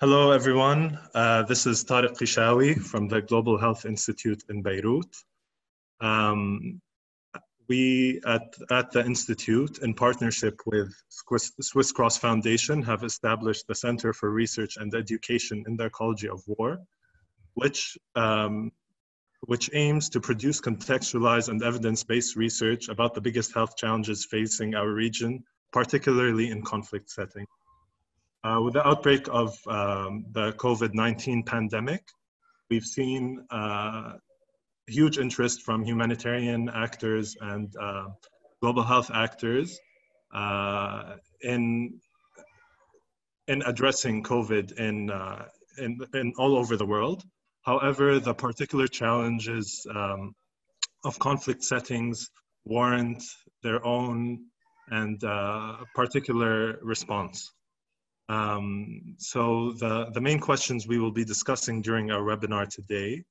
Hello, everyone. Uh, this is Tariq Qishawi from the Global Health Institute in Beirut. Um, we at, at the Institute, in partnership with Swiss, Swiss Cross Foundation, have established the Center for Research and Education in the Ecology of War, which, um, which aims to produce contextualized and evidence-based research about the biggest health challenges facing our region, particularly in conflict settings. Uh, with the outbreak of um, the COVID-19 pandemic, we've seen uh, huge interest from humanitarian actors and uh, global health actors uh, in in addressing COVID in, uh, in, in all over the world. However, the particular challenges um, of conflict settings warrant their own and uh, particular response. Um, so the, the main questions we will be discussing during our webinar today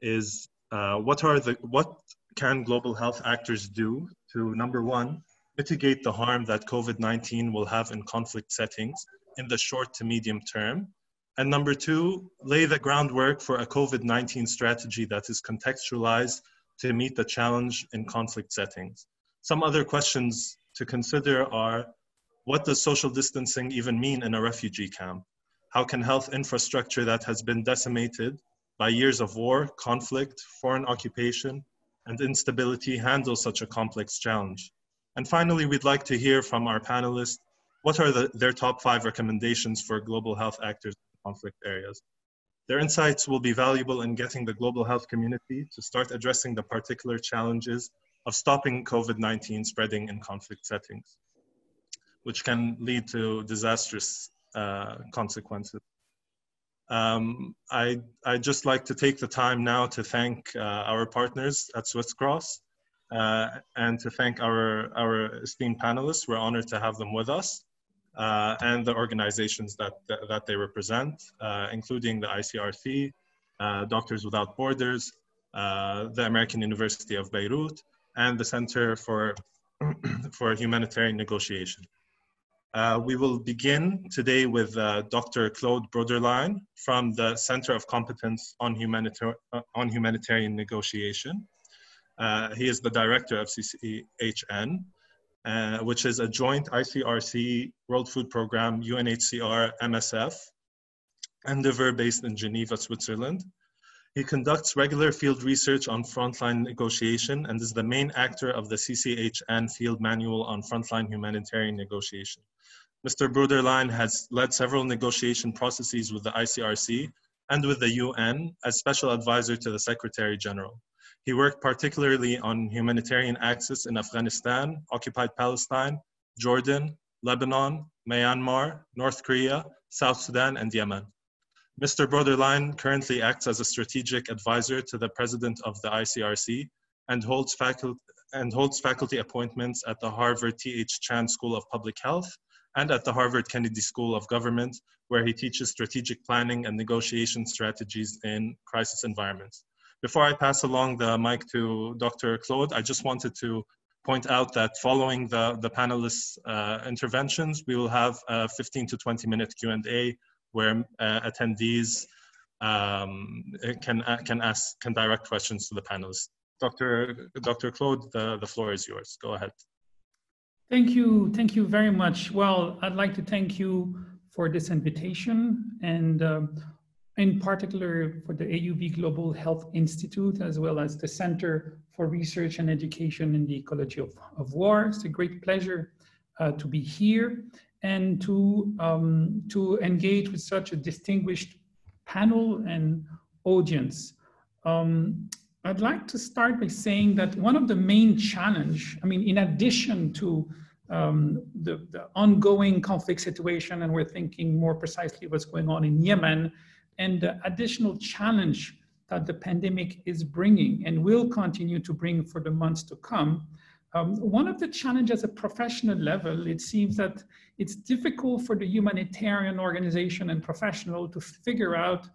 is uh, what are the, what can global health actors do to number one, mitigate the harm that COVID-19 will have in conflict settings in the short to medium term? And number two, lay the groundwork for a COVID-19 strategy that is contextualized to meet the challenge in conflict settings. Some other questions to consider are, what does social distancing even mean in a refugee camp? How can health infrastructure that has been decimated by years of war, conflict, foreign occupation, and instability handle such a complex challenge? And finally, we'd like to hear from our panelists what are the, their top five recommendations for global health actors in conflict areas. Their insights will be valuable in getting the global health community to start addressing the particular challenges of stopping COVID-19 spreading in conflict settings which can lead to disastrous uh, consequences. Um, I, I'd just like to take the time now to thank uh, our partners at Swiss Cross uh, and to thank our, our esteemed panelists. We're honored to have them with us uh, and the organizations that, that, that they represent, uh, including the ICRC, uh, Doctors Without Borders, the American University of Beirut, and the Center for, for Humanitarian Negotiation. Uh, we will begin today with uh, Dr. Claude Bruderlein from the Center of Competence on, Humanitar uh, on Humanitarian Negotiation. Uh, he is the director of CCHN, uh, which is a joint ICRC World Food Program, UNHCR, MSF, endeavor based in Geneva, Switzerland. He conducts regular field research on frontline negotiation and is the main actor of the CCHN Field Manual on Frontline Humanitarian Negotiation. Mr. Bruderlein has led several negotiation processes with the ICRC and with the UN as special advisor to the Secretary General. He worked particularly on humanitarian access in Afghanistan, occupied Palestine, Jordan, Lebanon, Myanmar, North Korea, South Sudan, and Yemen. Mr. Bruderlein currently acts as a strategic advisor to the president of the ICRC and holds, faculty, and holds faculty appointments at the Harvard T.H. Chan School of Public Health and at the Harvard Kennedy School of Government, where he teaches strategic planning and negotiation strategies in crisis environments. Before I pass along the mic to Dr. Claude, I just wanted to point out that following the, the panelists' uh, interventions, we will have a 15 to 20 minute Q&A where uh, attendees um, can, uh, can ask, can direct questions to the panelists. Dr. Dr. Claude, the, the floor is yours. Go ahead. Thank you. Thank you very much. Well, I'd like to thank you for this invitation and uh, in particular for the AUB Global Health Institute, as well as the Center for Research and Education in the Ecology of, of War. It's a great pleasure uh, to be here and to, um, to engage with such a distinguished panel and audience. Um, I'd like to start by saying that one of the main challenge, I mean, in addition to um, the, the, ongoing conflict situation, and we're thinking more precisely what's going on in Yemen, and the additional challenge that the pandemic is bringing and will continue to bring for the months to come. Um, one of the challenges at professional level, it seems that it's difficult for the humanitarian organization and professional to figure out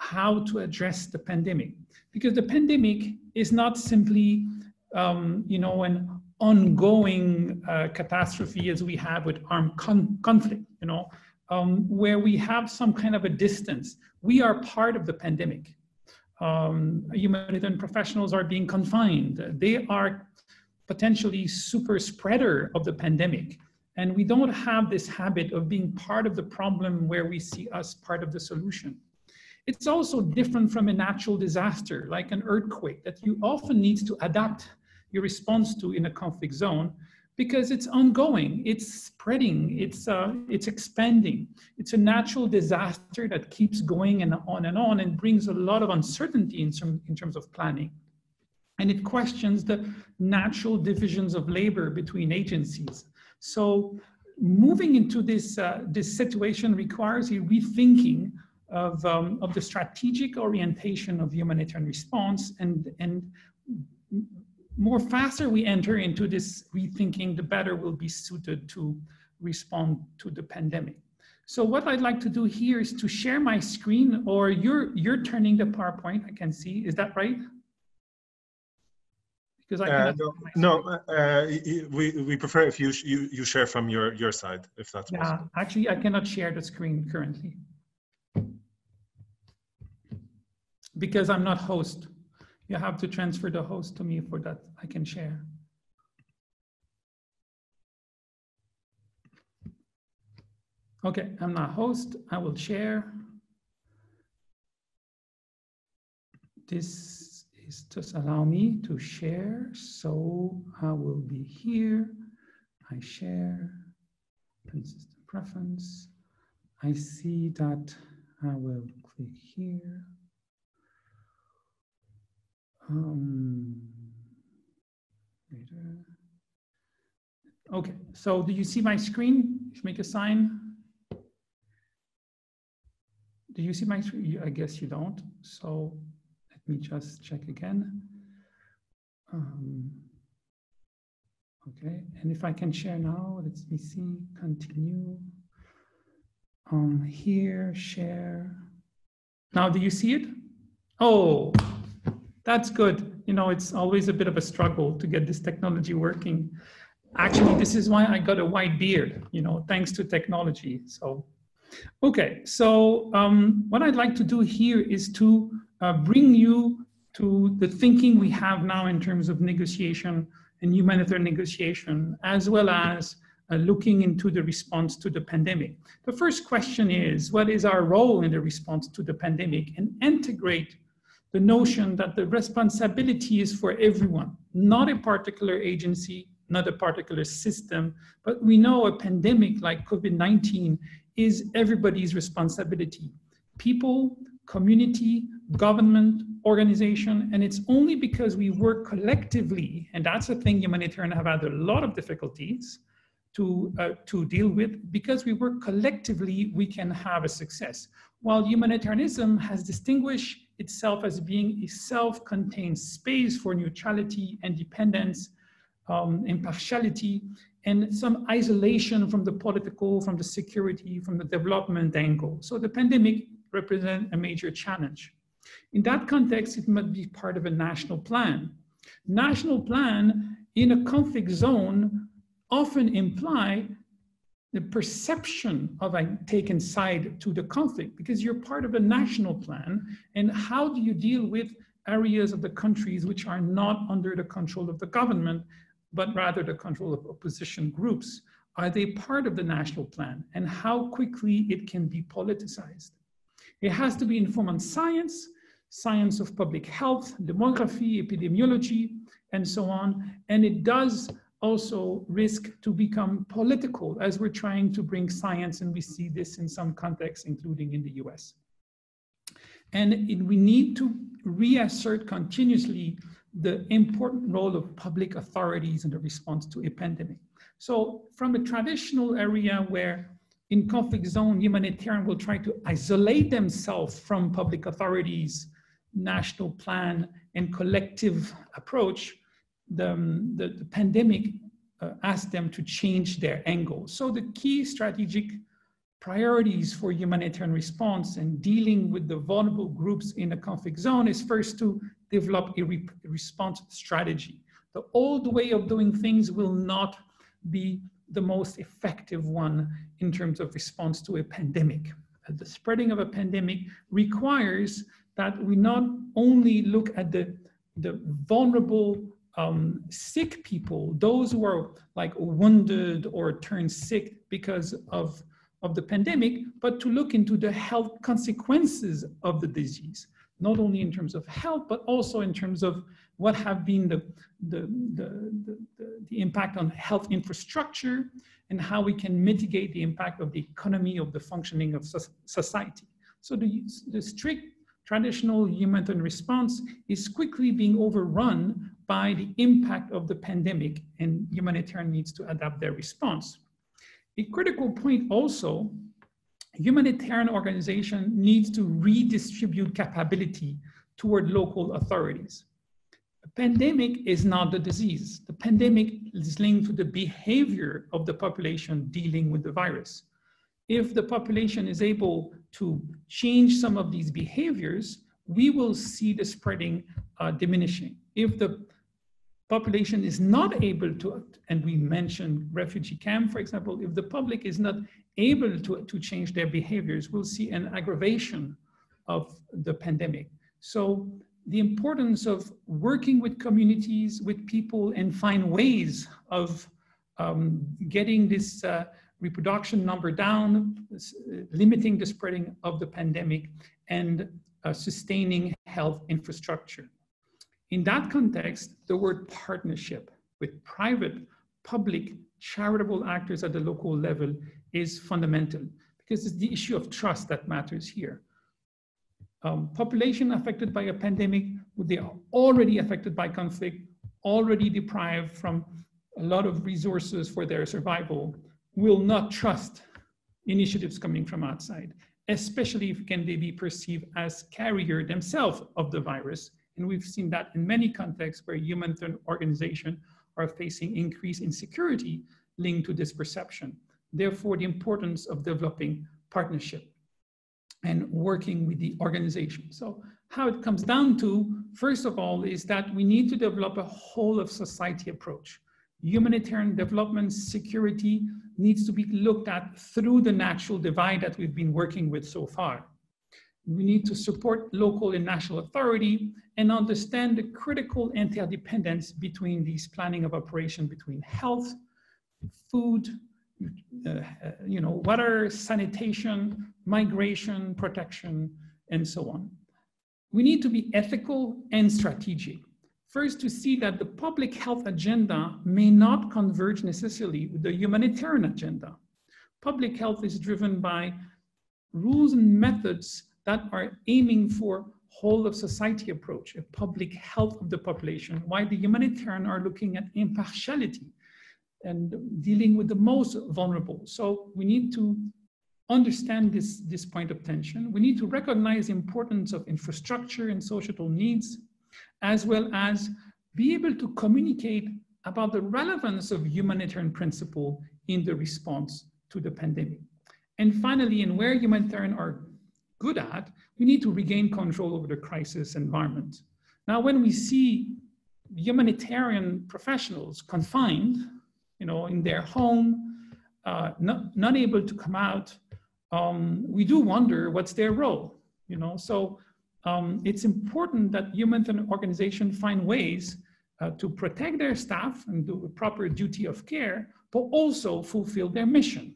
how to address the pandemic because the pandemic is not simply um, you know an ongoing uh, catastrophe as we have with armed con conflict you know um, where we have some kind of a distance. We are part of the pandemic. Um, humanitarian professionals are being confined. They are potentially super spreader of the pandemic. And we don't have this habit of being part of the problem where we see us part of the solution. It's also different from a natural disaster, like an earthquake, that you often need to adapt your response to in a conflict zone because it's ongoing, it's spreading, it's, uh, it's expanding. It's a natural disaster that keeps going and on and on and brings a lot of uncertainty in, some, in terms of planning. And it questions the natural divisions of labor between agencies. So moving into this, uh, this situation requires a rethinking of, um, of the strategic orientation of humanitarian response and, and more faster we enter into this rethinking, the better we'll be suited to respond to the pandemic. So what I'd like to do here is to share my screen or you're, you're turning the PowerPoint, I can see, is that right? Because I uh, no, no uh, we, we prefer if you, you, you share from your, your side, if that's yeah, possible. Actually, I cannot share the screen currently. Because I'm not host. You have to transfer the host to me for that I can share. Okay, I'm not host, I will share. This is just allow me to share. So I will be here. I share, consistent preference. I see that I will click here. Um. Okay, so do you see my screen? You Make a sign. Do you see my screen? I guess you don't. So let me just check again. Um, okay, and if I can share now, let me see, continue. Um, here, share. Now, do you see it? Oh, that's good. You know, it's always a bit of a struggle to get this technology working. Actually, this is why I got a white beard, you know, thanks to technology. So, okay, so um, what I'd like to do here is to uh, bring you to the thinking we have now in terms of negotiation and humanitarian negotiation, as well as uh, looking into the response to the pandemic. The first question is, what is our role in the response to the pandemic and integrate the notion that the responsibility is for everyone, not a particular agency, not a particular system, but we know a pandemic like COVID-19 is everybody's responsibility. People, community, government, organization, and it's only because we work collectively, and that's a thing humanitarian have had a lot of difficulties to, uh, to deal with, because we work collectively, we can have a success. While humanitarianism has distinguished itself as being a self-contained space for neutrality, and independence, um, impartiality, and some isolation from the political, from the security, from the development angle. So the pandemic represents a major challenge. In that context, it must be part of a national plan. National plan in a conflict zone often imply the perception of a taken side to the conflict because you're part of a national plan. And how do you deal with areas of the countries which are not under the control of the government, but rather the control of opposition groups? Are they part of the national plan? And how quickly it can be politicized? It has to be informed on science, science of public health, demography, epidemiology, and so on. And it does also risk to become political as we're trying to bring science, and we see this in some contexts, including in the US. And it, we need to reassert continuously the important role of public authorities in the response to a pandemic. So from a traditional area where in conflict zone, humanitarian will try to isolate themselves from public authorities, national plan, and collective approach. The, um, the, the pandemic uh, asked them to change their angle. So the key strategic priorities for humanitarian response and dealing with the vulnerable groups in a conflict zone is first to develop a re response strategy. The old way of doing things will not be the most effective one in terms of response to a pandemic. The spreading of a pandemic requires that we not only look at the, the vulnerable um, sick people, those who are like wounded or turned sick because of, of the pandemic, but to look into the health consequences of the disease, not only in terms of health, but also in terms of what have been the, the, the, the, the impact on health infrastructure and how we can mitigate the impact of the economy of the functioning of society. So the, the strict traditional humanitarian response is quickly being overrun by the impact of the pandemic and humanitarian needs to adapt their response. A critical point also, humanitarian organization needs to redistribute capability toward local authorities. The pandemic is not the disease. The pandemic is linked to the behavior of the population dealing with the virus. If the population is able to change some of these behaviors, we will see the spreading uh, diminishing. If the population is not able to, and we mentioned refugee camp, for example, if the public is not able to, to change their behaviors, we'll see an aggravation of the pandemic. So the importance of working with communities, with people, and find ways of um, getting this uh, reproduction number down, uh, limiting the spreading of the pandemic, and uh, sustaining health infrastructure. In that context, the word partnership with private, public, charitable actors at the local level is fundamental because it's the issue of trust that matters here. Um, population affected by a pandemic, they are already affected by conflict, already deprived from a lot of resources for their survival, will not trust initiatives coming from outside, especially if can they be perceived as carrier themselves of the virus and we've seen that in many contexts where human organizations are facing increased insecurity linked to this perception. Therefore, the importance of developing partnership and working with the organization. So how it comes down to, first of all, is that we need to develop a whole of society approach. Humanitarian development security needs to be looked at through the natural divide that we've been working with so far. We need to support local and national authority and understand the critical interdependence between these planning of operation between health, food, uh, you know, water, sanitation, migration, protection, and so on. We need to be ethical and strategic. First, to see that the public health agenda may not converge necessarily with the humanitarian agenda. Public health is driven by rules and methods that are aiming for whole of society approach, a public health of the population, while the humanitarian are looking at impartiality and dealing with the most vulnerable. So we need to understand this, this point of tension. We need to recognize the importance of infrastructure and societal needs, as well as be able to communicate about the relevance of humanitarian principle in the response to the pandemic. And finally, and where humanitarian are good at, we need to regain control over the crisis environment. Now, when we see humanitarian professionals confined, you know, in their home, uh, not, not able to come out, um, we do wonder what's their role, you know? So um, it's important that humanitarian organizations find ways uh, to protect their staff and do a proper duty of care, but also fulfill their mission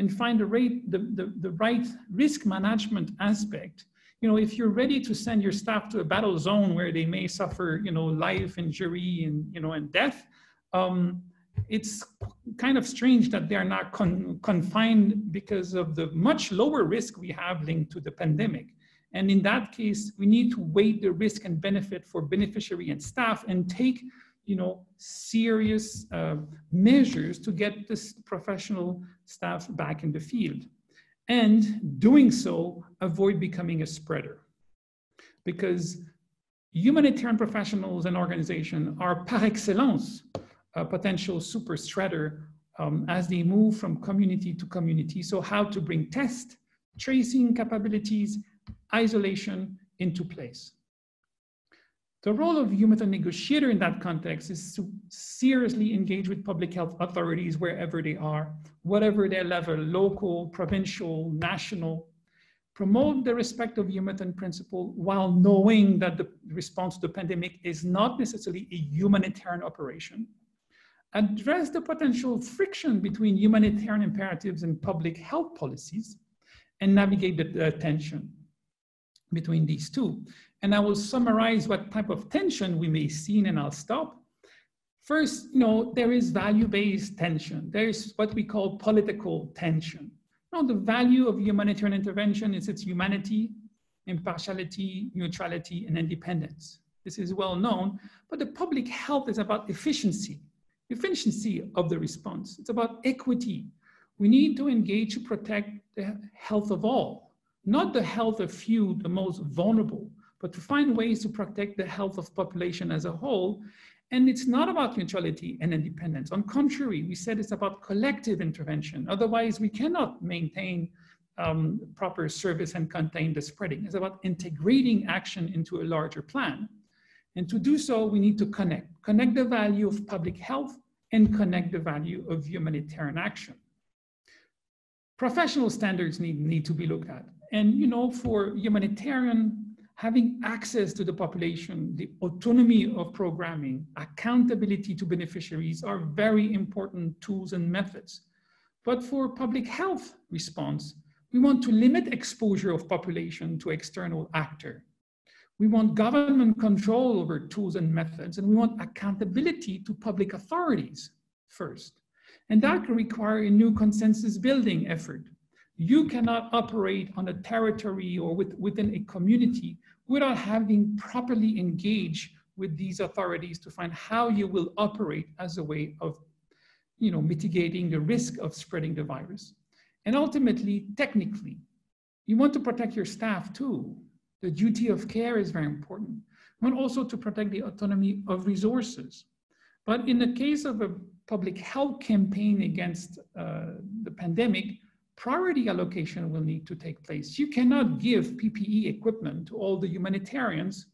and find the, rate, the, the, the right risk management aspect. You know, if you're ready to send your staff to a battle zone where they may suffer, you know, life injury and, you know, and death, um, it's kind of strange that they're not con confined because of the much lower risk we have linked to the pandemic. And in that case, we need to weigh the risk and benefit for beneficiary and staff and take you know, serious uh, measures to get this professional staff back in the field. And doing so, avoid becoming a spreader. Because humanitarian professionals and organizations are par excellence a potential super spreader um, as they move from community to community. So how to bring test, tracing capabilities, isolation into place. The role of method negotiator in that context is to seriously engage with public health authorities wherever they are, whatever their level, local, provincial, national, promote the respect of humanitarian principle while knowing that the response to the pandemic is not necessarily a humanitarian operation, address the potential friction between humanitarian imperatives and public health policies, and navigate the, the tension between these two. And I will summarize what type of tension we may see, and I'll stop. First, you know, there is value-based tension. There is what we call political tension. You know, the value of humanitarian intervention is its humanity, impartiality, neutrality, and independence. This is well known, but the public health is about efficiency, efficiency of the response. It's about equity. We need to engage to protect the health of all, not the health of few, the most vulnerable, but to find ways to protect the health of population as a whole. And it's not about neutrality and independence. On contrary, we said it's about collective intervention. Otherwise, we cannot maintain um, proper service and contain the spreading. It's about integrating action into a larger plan. And to do so, we need to connect, connect the value of public health and connect the value of humanitarian action. Professional standards need, need to be looked at. And you know, for humanitarian having access to the population, the autonomy of programming, accountability to beneficiaries are very important tools and methods. But for public health response, we want to limit exposure of population to external actor. We want government control over tools and methods, and we want accountability to public authorities first. And that can require a new consensus building effort. You cannot operate on a territory or with, within a community without having properly engaged with these authorities to find how you will operate as a way of you know, mitigating the risk of spreading the virus. And ultimately, technically, you want to protect your staff too. The duty of care is very important. You want also to protect the autonomy of resources. But in the case of a public health campaign against uh, the pandemic, priority allocation will need to take place. You cannot give PPE equipment to all the humanitarians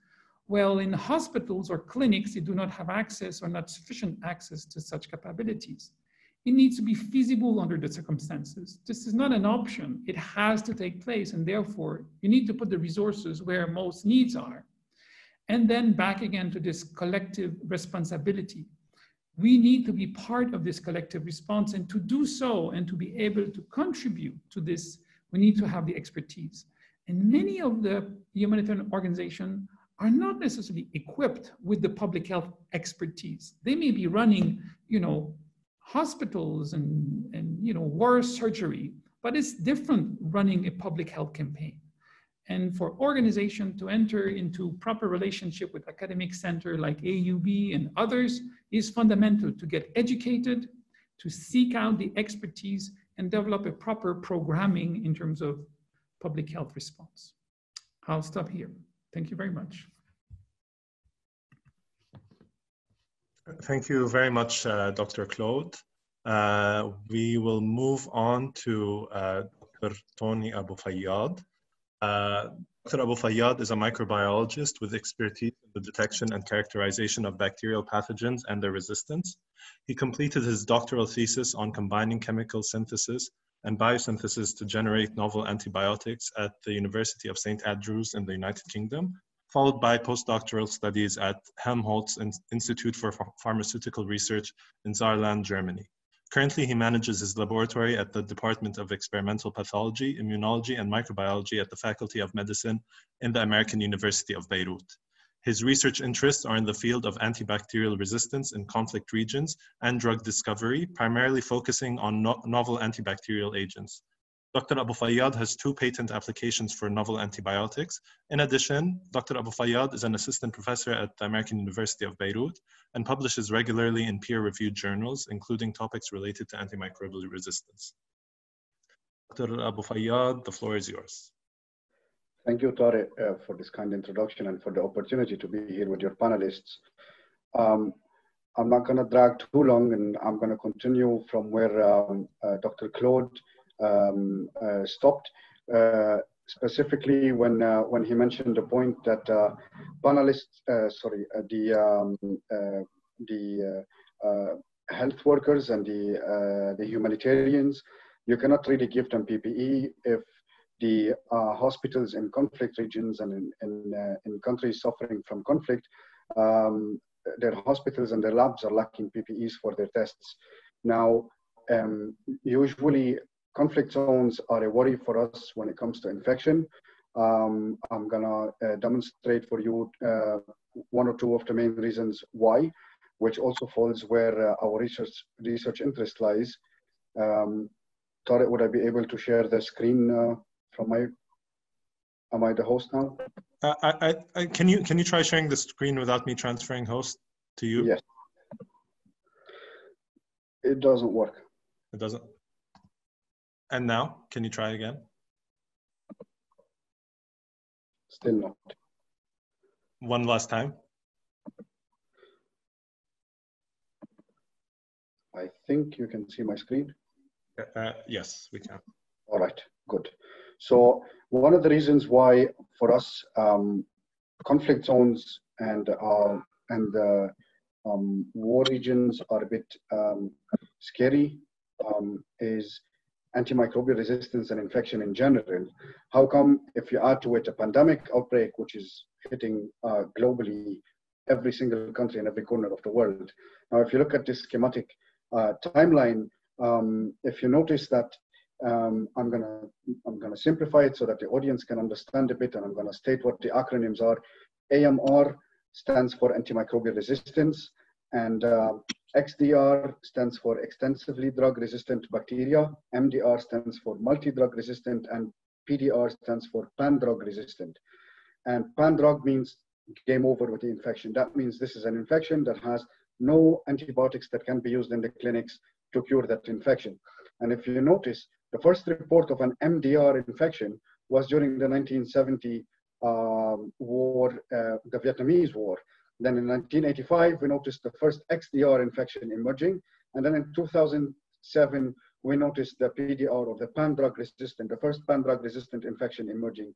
while in hospitals or clinics they do not have access or not sufficient access to such capabilities. It needs to be feasible under the circumstances. This is not an option. It has to take place and therefore you need to put the resources where most needs are. And then back again to this collective responsibility we need to be part of this collective response and to do so and to be able to contribute to this, we need to have the expertise. And many of the humanitarian organizations are not necessarily equipped with the public health expertise. They may be running, you know, hospitals and, and you know, war surgery, but it's different running a public health campaign and for organization to enter into proper relationship with academic center like AUB and others is fundamental to get educated, to seek out the expertise and develop a proper programming in terms of public health response. I'll stop here. Thank you very much. Thank you very much, uh, Dr. Claude. Uh, we will move on to uh, Dr. Tony Abu Fayyad. Dr. Abu Fayyad is a microbiologist with expertise in the detection and characterization of bacterial pathogens and their resistance. He completed his doctoral thesis on combining chemical synthesis and biosynthesis to generate novel antibiotics at the University of St. Andrews in the United Kingdom, followed by postdoctoral studies at Helmholtz Institute for Pharmaceutical Research in Saarland, Germany. Currently, he manages his laboratory at the Department of Experimental Pathology, Immunology, and Microbiology at the Faculty of Medicine in the American University of Beirut. His research interests are in the field of antibacterial resistance in conflict regions and drug discovery, primarily focusing on no novel antibacterial agents. Dr. Abu Fayyad has two patent applications for novel antibiotics. In addition, Dr. Abu Fayyad is an assistant professor at the American University of Beirut and publishes regularly in peer-reviewed journals, including topics related to antimicrobial resistance. Dr. Abu Fayyad, the floor is yours. Thank you, Tariq, uh, for this kind introduction and for the opportunity to be here with your panelists. Um, I'm not going to drag too long, and I'm going to continue from where um, uh, Dr. Claude um, uh, stopped. Uh, specifically when uh, when he mentioned the point that uh, panelists, uh, sorry, uh, the um, uh, the uh, health workers and the the humanitarians, you cannot really give them PPE if the hospitals in conflict regions and in in, in countries suffering from conflict, um, their hospitals and their labs are lacking PPEs for their tests. Now, um, usually conflict zones are a worry for us when it comes to infection. Um, I'm gonna uh, demonstrate for you uh, one or two of the main reasons why, which also falls where uh, our research research interest lies. Um, Tariq, would I be able to share the screen uh, from my? Am I the host now? Uh, I, I, can you can you try sharing the screen without me transferring host to you? Yes. It doesn't work. It doesn't. And now, can you try again? Still not. One last time. I think you can see my screen. Uh, uh, yes, we can. All right, good. So one of the reasons why for us um, conflict zones and uh, and uh, um, war regions are a bit um, scary um, is antimicrobial resistance and infection in general. How come if you add to it a pandemic outbreak, which is hitting uh, globally every single country in every corner of the world. Now, if you look at this schematic uh, timeline, um, if you notice that um, I'm gonna I'm gonna simplify it so that the audience can understand a bit, and I'm gonna state what the acronyms are. AMR stands for antimicrobial resistance, and uh, XDR stands for extensively drug resistant bacteria, MDR stands for multi drug resistant, and PDR stands for pan drug resistant. And pan drug means game over with the infection. That means this is an infection that has no antibiotics that can be used in the clinics to cure that infection. And if you notice, the first report of an MDR infection was during the 1970 um, war, uh, the Vietnamese War. Then in 1985, we noticed the first XDR infection emerging. And then in 2007, we noticed the PDR or the pan-drug resistant, the first pan-drug resistant infection emerging.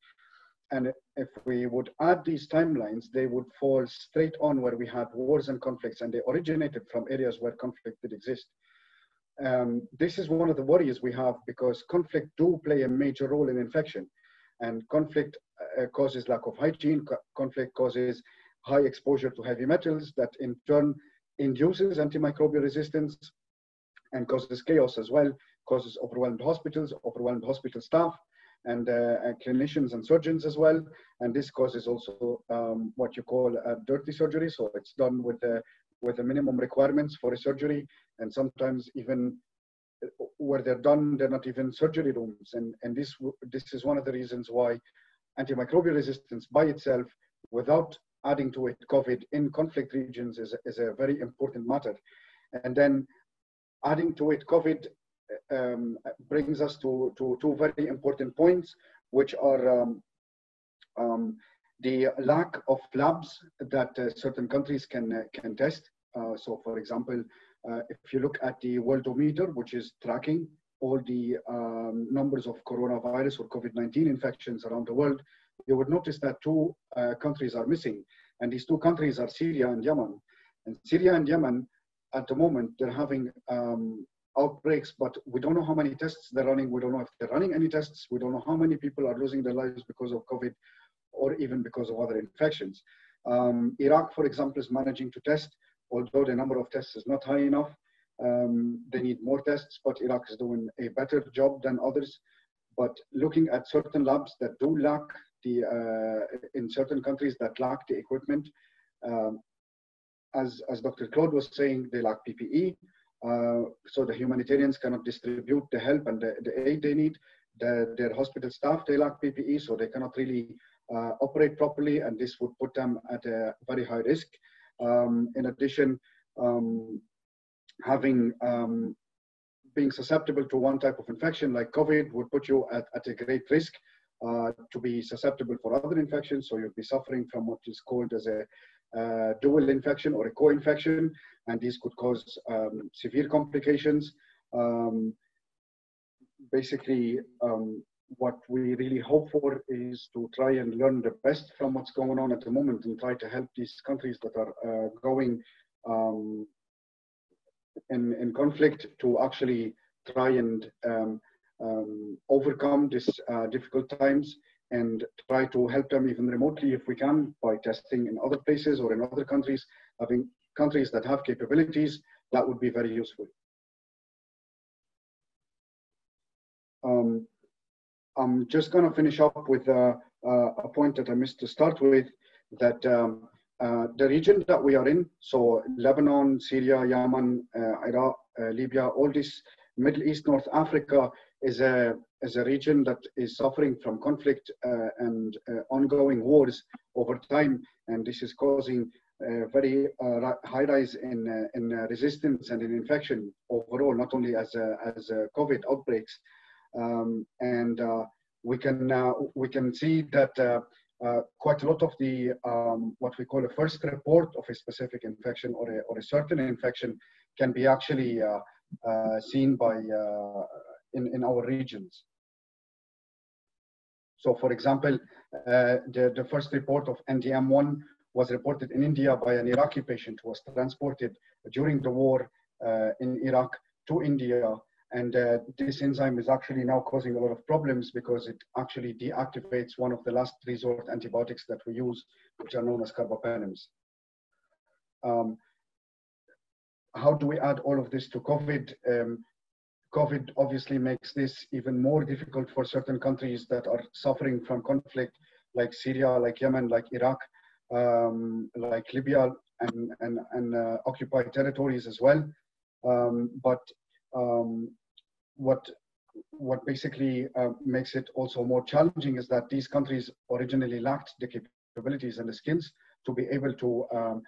And if we would add these timelines, they would fall straight on where we had wars and conflicts, and they originated from areas where conflict did exist. Um, this is one of the worries we have because conflict do play a major role in infection, and conflict uh, causes lack of hygiene. Co conflict causes high exposure to heavy metals that in turn induces antimicrobial resistance and causes chaos as well, causes overwhelmed hospitals, overwhelmed hospital staff, and, uh, and clinicians and surgeons as well. And this causes also um, what you call dirty surgery. So it's done with the, with the minimum requirements for a surgery, and sometimes even uh, where they're done, they're not even surgery rooms. And, and this, this is one of the reasons why antimicrobial resistance by itself, without adding to it COVID in conflict regions is, is a very important matter. And then adding to it COVID um, brings us to, to two very important points, which are um, um, the lack of labs that uh, certain countries can, uh, can test. Uh, so for example, uh, if you look at the Worldometer, which is tracking all the um, numbers of coronavirus or COVID-19 infections around the world, you would notice that two uh, countries are missing. And these two countries are Syria and Yemen. And Syria and Yemen, at the moment, they're having um, outbreaks, but we don't know how many tests they're running. We don't know if they're running any tests. We don't know how many people are losing their lives because of COVID or even because of other infections. Um, Iraq, for example, is managing to test, although the number of tests is not high enough. Um, they need more tests, but Iraq is doing a better job than others. But looking at certain labs that do lack the uh, in certain countries that lack the equipment. Um, as, as Dr. Claude was saying, they lack PPE. Uh, so the humanitarians cannot distribute the help and the, the aid they need. The, their hospital staff, they lack PPE, so they cannot really uh, operate properly, and this would put them at a very high risk. Um, in addition, um, having um, being susceptible to one type of infection like COVID would put you at, at a great risk uh, to be susceptible for other infections. So you'll be suffering from what is called as a uh, dual infection or a co-infection, and these could cause um, severe complications. Um, basically, um, what we really hope for is to try and learn the best from what's going on at the moment and try to help these countries that are uh, going um, in, in conflict to actually try and um, um, overcome these uh, difficult times and try to help them even remotely if we can by testing in other places or in other countries, having countries that have capabilities, that would be very useful. Um, I'm just going to finish up with uh, uh, a point that I missed to start with, that um, uh, the region that we are in, so Lebanon, Syria, Yemen, uh, Iraq, uh, Libya, all this Middle East, North Africa is a, is a region that is suffering from conflict uh, and ongoing wars over time. And this is causing a very high rise in, in resistance and in infection overall, not only as, as COVID outbreaks, um, and uh, we can uh, we can see that uh, uh, quite a lot of the um, what we call a first report of a specific infection or a, or a certain infection can be actually uh, uh, seen by in, in our regions. So for example, the, the first report of NDM1 was reported in India by an Iraqi patient who was transported during the war in Iraq to India and uh, this enzyme is actually now causing a lot of problems because it actually deactivates one of the last resort antibiotics that we use, which are known as carbapenems. Um, how do we add all of this to COVID? Um, COVID obviously makes this even more difficult for certain countries that are suffering from conflict, like Syria, like Yemen, like Iraq, um, like Libya, and, and, and uh, occupied territories as well. Um, but um, what what basically uh, makes it also more challenging is that these countries originally lacked the capabilities and the skills to be able to um,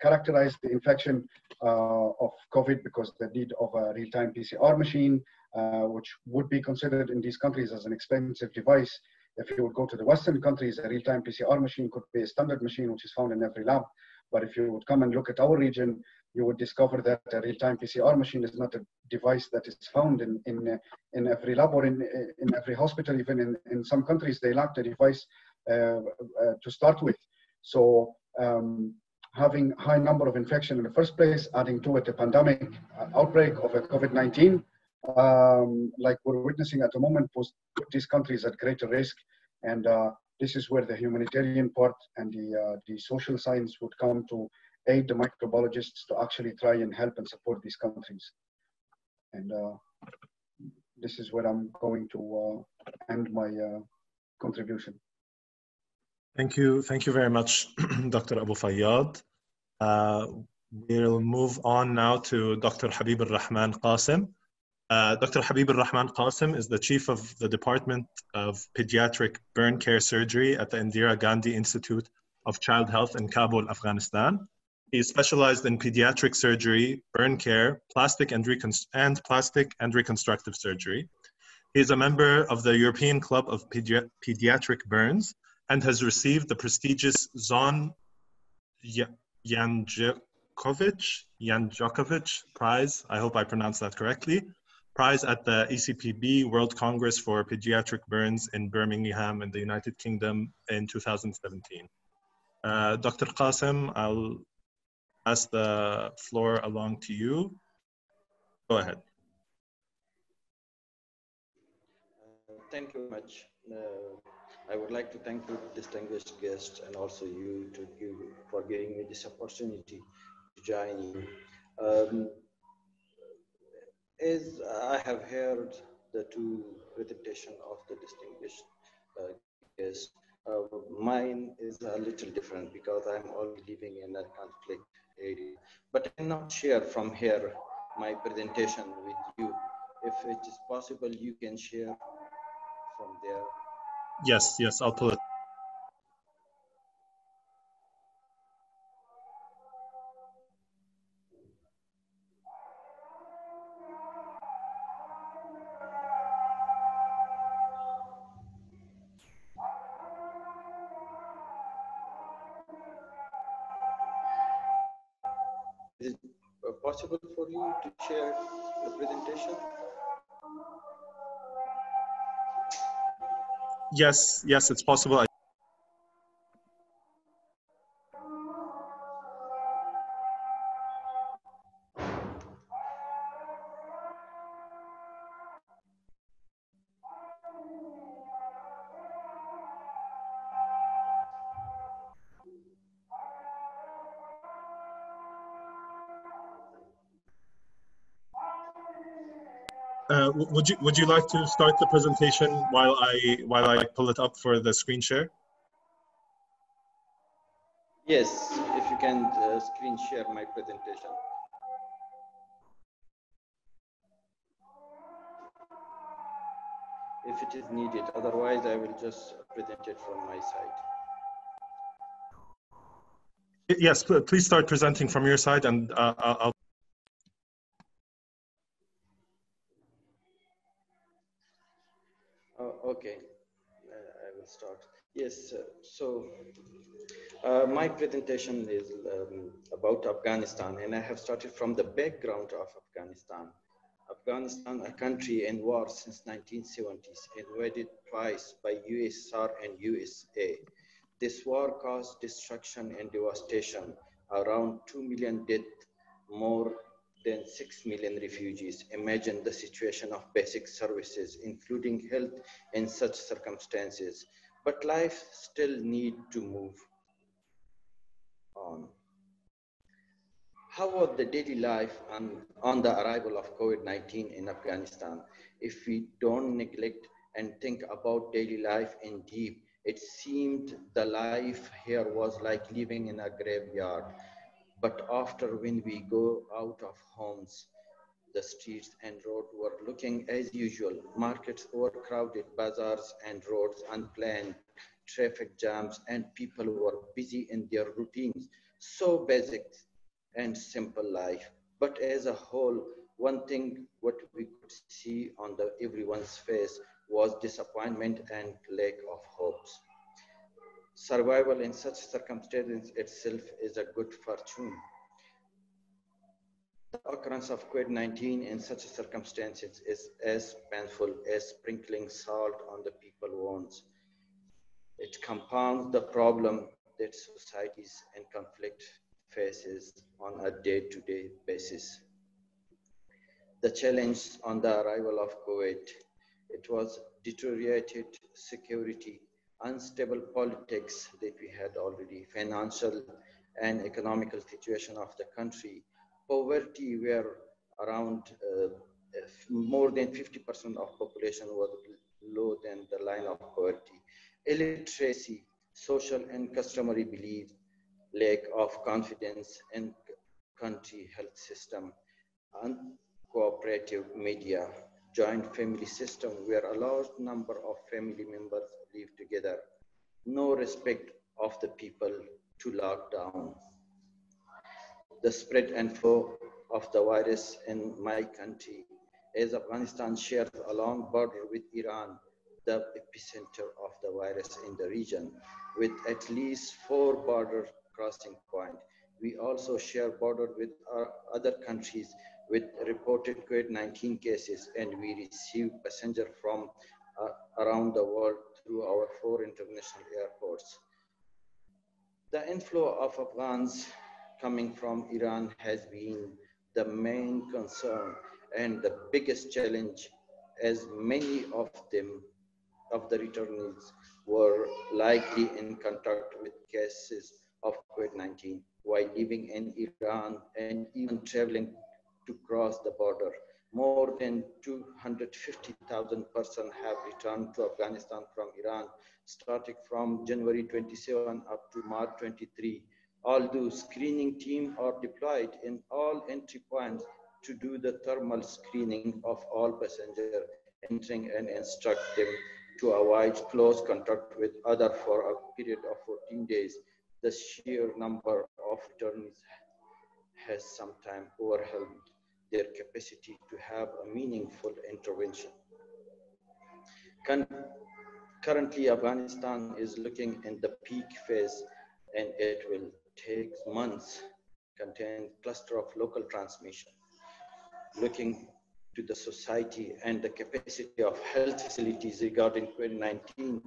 characterize the infection uh, of COVID because the need of a real-time PCR machine, uh, which would be considered in these countries as an expensive device. If you would go to the Western countries, a real-time PCR machine could be a standard machine which is found in every lab. But if you would come and look at our region, you would discover that a real-time PCR machine is not a device that is found in, in, in every lab or in, in every hospital. Even in, in some countries, they lack the device uh, uh, to start with. So um, having high number of infection in the first place, adding to it a pandemic outbreak of a COVID-19, um, like we're witnessing at the moment, put these countries at greater risk. And uh, this is where the humanitarian part and the, uh, the social science would come to aid the microbiologists to actually try and help and support these countries. And uh, this is where I'm going to uh, end my uh, contribution. Thank you. Thank you very much, Dr. Abu Fayyad. Uh, we'll move on now to Dr. Habib al-Rahman Qasim. Uh, Dr. Habib al-Rahman Qasim is the chief of the Department of Pediatric Burn Care Surgery at the Indira Gandhi Institute of Child Health in Kabul, Afghanistan. He is specialized in pediatric surgery, burn care, plastic and, and plastic and reconstructive surgery. He is a member of the European Club of Pedi Pediatric Burns and has received the prestigious Zon Janžeković Janžeković Prize, I hope I pronounced that correctly, prize at the ECPB World Congress for Pediatric Burns in Birmingham in the United Kingdom in 2017. Uh, Dr. Qasim, I'll pass the floor along to you. Go ahead. Thank you very much. Uh, I would like to thank you, distinguished guests, and also you to for giving me this opportunity to join you. Um, as I have heard the two presentation of the distinguished uh, guests, uh, mine is a little different because I'm already living in a conflict area. But I cannot share from here my presentation with you. If it is possible, you can share from there. Yes, yes, I'll pull it. possible for you to share the presentation? Yes, yes, it's possible. Would you would you like to start the presentation while I while I pull it up for the screen share? Yes, if you can uh, screen share my presentation. If it is needed, otherwise I will just present it from my side. Yes, please start presenting from your side and uh, I'll Okay, uh, I will start. Yes, uh, so uh, my presentation is um, about Afghanistan, and I have started from the background of Afghanistan. Afghanistan, a country in war since 1970s, invaded twice by USSR and USA. This war caused destruction and devastation, around 2 million dead, more than 6 million refugees. Imagine the situation of basic services, including health in such circumstances. But life still need to move on. How was the daily life on, on the arrival of COVID-19 in Afghanistan? If we don't neglect and think about daily life in deep, it seemed the life here was like living in a graveyard but after when we go out of homes, the streets and roads were looking as usual. Markets overcrowded, bazaars and roads unplanned, traffic jams, and people were busy in their routines. So basic and simple life. But as a whole, one thing what we could see on the everyone's face was disappointment and lack of hopes survival in such circumstances itself is a good fortune. The occurrence of COVID-19 in such circumstances is as painful as sprinkling salt on the people's wounds. It compounds the problem that societies and conflict faces on a day-to-day -day basis. The challenge on the arrival of COVID, it was deteriorated security unstable politics that we had already, financial and economical situation of the country, poverty where around uh, more than 50% of population was low than the line of poverty, illiteracy, social and customary beliefs, lack of confidence in country health system, uncooperative media, joint family system where a large number of family members live together, no respect of the people to lockdown. The spread and flow of the virus in my country, as Afghanistan shares a long border with Iran, the epicenter of the virus in the region, with at least four border crossing points. We also share border with other countries with reported COVID-19 cases, and we receive passenger from uh, around the world through our four international airports. The inflow of Afghans coming from Iran has been the main concern and the biggest challenge as many of them, of the returnees, were likely in contact with cases of COVID-19 while living in Iran and even traveling to cross the border more than 250,000 persons have returned to Afghanistan from Iran, starting from January 27 up to March 23. Although screening teams are deployed in all entry points to do the thermal screening of all passengers entering and instruct them to avoid close contact with other for a period of 14 days. The sheer number of returnees has sometimes overwhelmed their capacity to have a meaningful intervention. Currently, Afghanistan is looking in the peak phase and it will take months contain cluster of local transmission. Looking to the society and the capacity of health facilities regarding COVID-19,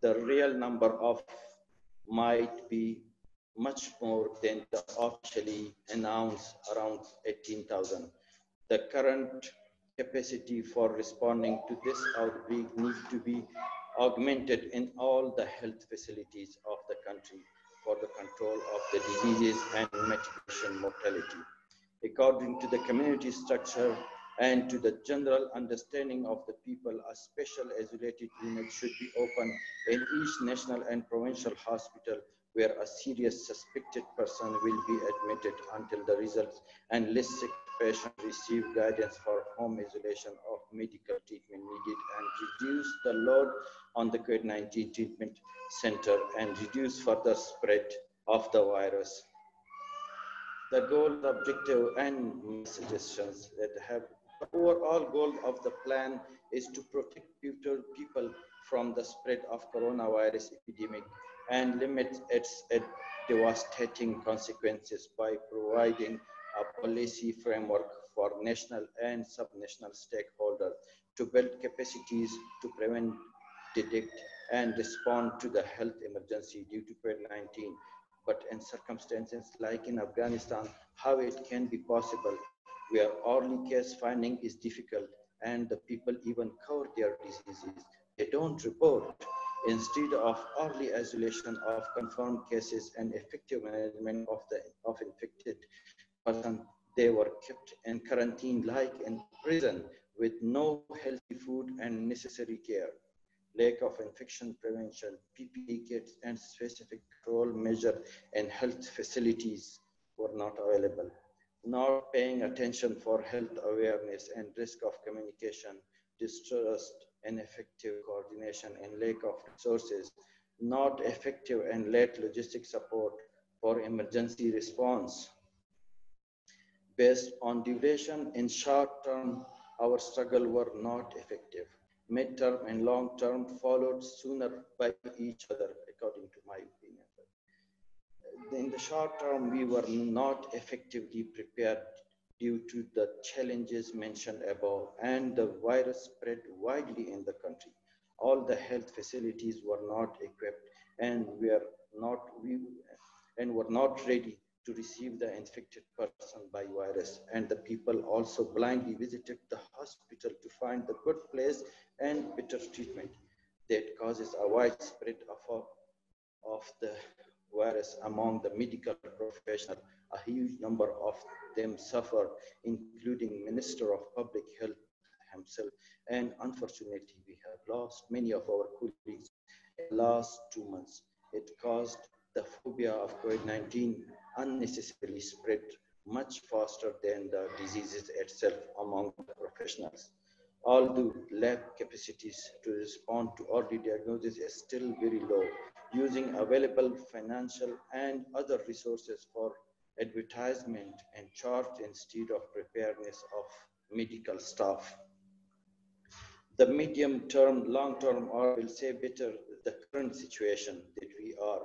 the real number of might be much more than the officially announced around 18,000. The current capacity for responding to this outbreak needs to be augmented in all the health facilities of the country for the control of the diseases and mitigation mortality. According to the community structure and to the general understanding of the people, a special isolated unit should be opened in each national and provincial hospital where a serious suspected person will be admitted until the results and less sick patients receive guidance for home isolation of medical treatment needed and reduce the load on the COVID-19 treatment center and reduce further spread of the virus. The goal, objective, and suggestions that have the overall goal of the plan is to protect future people from the spread of coronavirus epidemic and limit its devastating consequences by providing a policy framework for national and subnational stakeholders to build capacities to prevent, detect, and respond to the health emergency due to COVID-19. But in circumstances like in Afghanistan, how it can be possible where early case finding is difficult and the people even cover their diseases. They don't report instead of early isolation of confirmed cases and effective management of the of infected person, they were kept in quarantine like in prison with no healthy food and necessary care. Lack of infection prevention, PPE kits, and specific control measure and health facilities were not available. Not paying attention for health awareness and risk of communication, distrust, ineffective coordination and lack of resources, not effective and late logistic support for emergency response. Based on duration, in short term, our struggle were not effective. Mid-term and long term followed sooner by each other, according to my opinion. Uh, in the short term, we were not effectively prepared due to the challenges mentioned above and the virus spread widely in the country. All the health facilities were not equipped and were not we and were not ready to receive the infected person by virus. And the people also blindly visited the hospital to find the good place and better treatment that causes a widespread of, of the virus among the medical professionals. A huge number of them suffer, including Minister of Public Health himself. And unfortunately, we have lost many of our colleagues in the last two months. It caused the phobia of COVID-19 unnecessarily spread much faster than the diseases itself among the professionals. Although lab capacities to respond to early diagnosis is still very low, using available financial and other resources for advertisement and charge instead of preparedness of medical staff. The medium term, long term, or will say better, the current situation that we are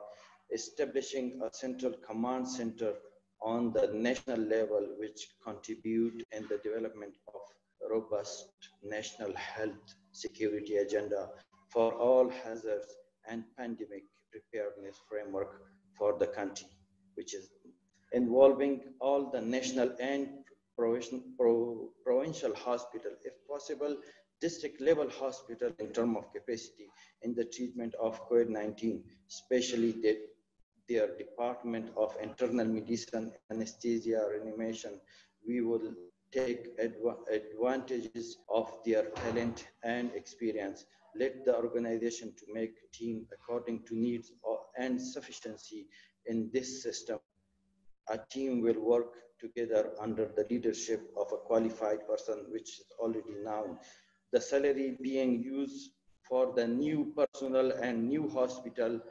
establishing a central command center on the national level, which contribute in the development of robust national health security agenda for all hazards and pandemic preparedness framework for the country, which is involving all the national and provincial hospital, if possible, district level hospital in terms of capacity in the treatment of COVID-19, especially the, their department of internal medicine, anesthesia, reanimation. We will take adv advantages of their talent and experience. Let the organization to make team according to needs and sufficiency in this system a team will work together under the leadership of a qualified person, which is already known. The salary being used for the new personnel and new hospital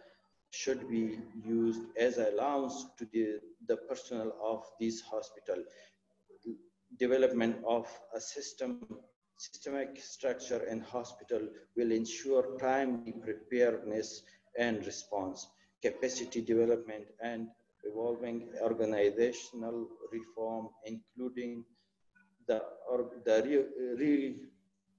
should be used as allowance to the, the personnel of this hospital. Development of a system, systemic structure in hospital will ensure timely preparedness and response, capacity development and involving organizational reform, including the, or the re, re,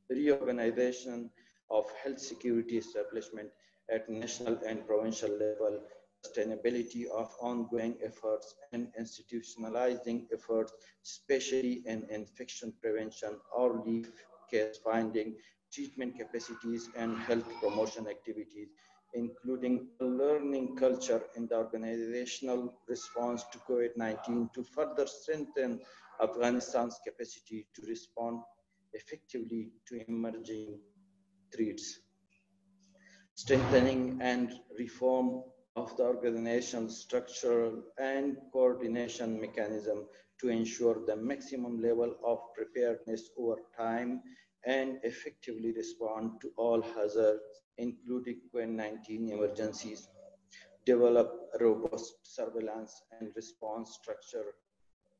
reorganization of health security establishment at national and provincial level, sustainability of ongoing efforts and institutionalizing efforts, especially in infection prevention, early case finding, treatment capacities, and health promotion activities, including a learning culture in the organizational response to COVID-19 to further strengthen Afghanistan's capacity to respond effectively to emerging threats. Strengthening and reform of the organization's structural and coordination mechanism to ensure the maximum level of preparedness over time and effectively respond to all hazards, including COVID-19 emergencies. Develop robust surveillance and response structure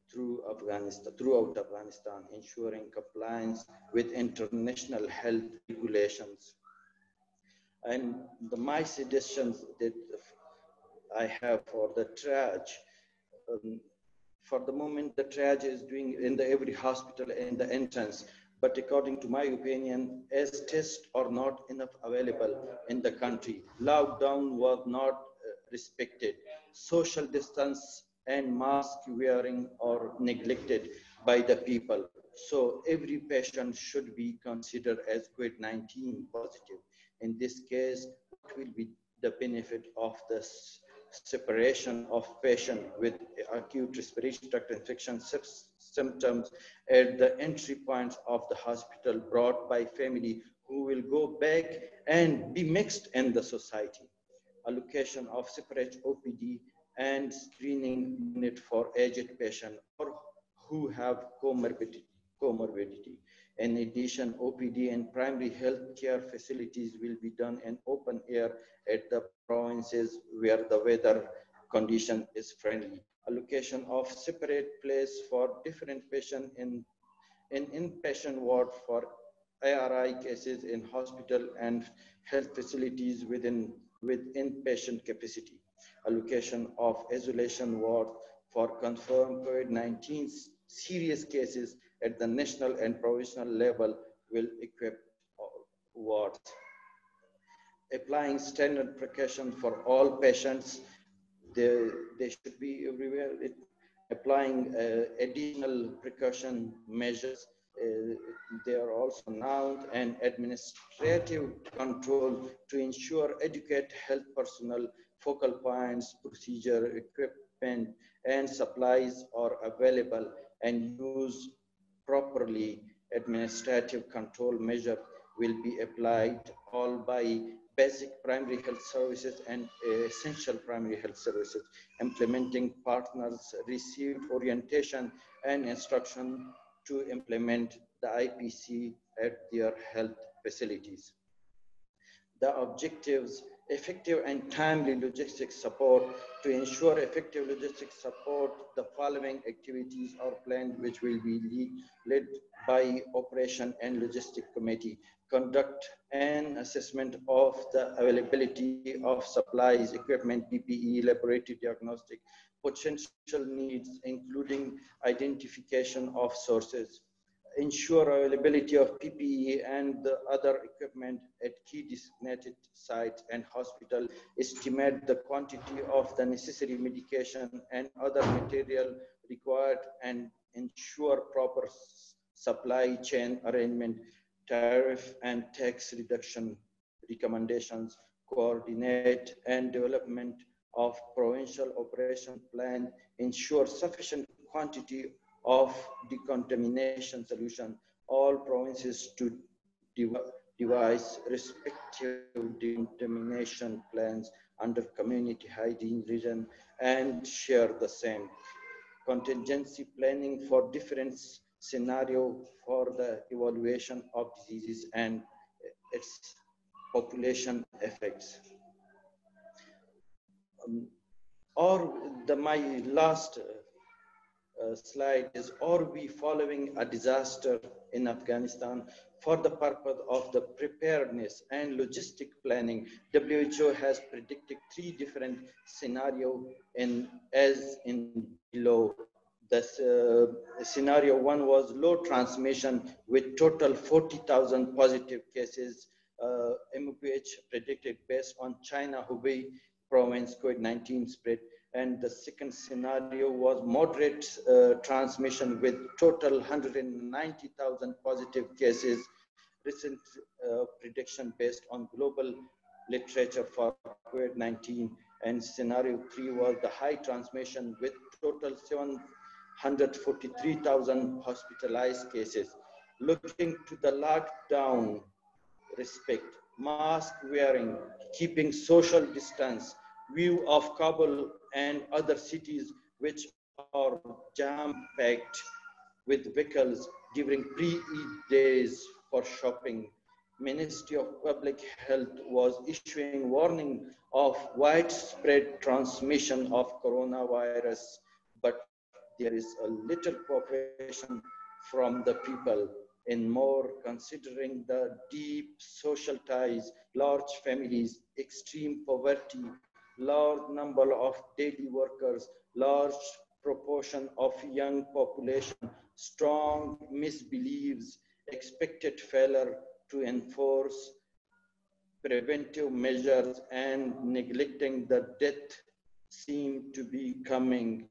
through Afghanistan, throughout Afghanistan, ensuring compliance with international health regulations. And the, my suggestions that I have for the triage, um, for the moment, the triage is doing in the every hospital in the entrance. But according to my opinion, as tests are not enough available in the country, lockdown was not uh, respected. Social distance and mask wearing are neglected by the people. So every patient should be considered as COVID-19 positive. In this case, what will be the benefit of this separation of patient with acute respiratory tract infection symptoms at the entry points of the hospital brought by family who will go back and be mixed in the society. Allocation of separate OPD and screening unit for aged patient or who have comorbidity. comorbidity. In addition, OPD and primary health care facilities will be done in open air at the provinces where the weather condition is friendly. Allocation of separate place for different patients in, in inpatient ward for ARI cases in hospital and health facilities within with inpatient capacity allocation of isolation ward for confirmed COVID-19 serious cases at the national and provincial level will equip wards. Applying standard precaution for all patients, they, they should be everywhere. It, applying uh, additional precaution measures uh, they are also now and administrative control to ensure adequate health personnel focal points, procedure, equipment, and supplies are available and used properly, administrative control measure will be applied all by basic primary health services and essential primary health services. Implementing partners received orientation and instruction to implement the IPC at their health facilities. The objectives effective and timely logistics support to ensure effective logistics support the following activities are planned which will be lead, led by operation and logistic committee. Conduct an assessment of the availability of supplies equipment ppe laboratory diagnostic potential needs including identification of sources ensure availability of PPE and the other equipment at key designated sites and hospital, estimate the quantity of the necessary medication and other material required and ensure proper supply chain arrangement, tariff and tax reduction recommendations, coordinate and development of provincial operation plan, ensure sufficient quantity of decontamination solution, all provinces to devise respective decontamination plans under community hygiene region and share the same. Contingency planning for different scenario for the evaluation of diseases and its population effects. Um, or the, my last uh, slide is are we following a disaster in Afghanistan for the purpose of the preparedness and logistic planning WHO has predicted three different scenarios in as in below the uh, scenario one was low transmission with total 40,000 positive cases. Uh, MOPH predicted based on China Hubei province COVID-19 spread. And the second scenario was moderate uh, transmission with total 190,000 positive cases. Recent uh, prediction based on global literature for COVID-19. And scenario three was the high transmission with total 743,000 hospitalized cases. Looking to the lockdown respect, mask wearing, keeping social distance, view of Kabul and other cities which are jam-packed with vehicles during pre-Eid days for shopping. Ministry of Public Health was issuing warning of widespread transmission of coronavirus, but there is a little cooperation from the people in more considering the deep social ties, large families, extreme poverty, large number of daily workers, large proportion of young population, strong misbeliefs, expected failure to enforce preventive measures and neglecting the death seem to be coming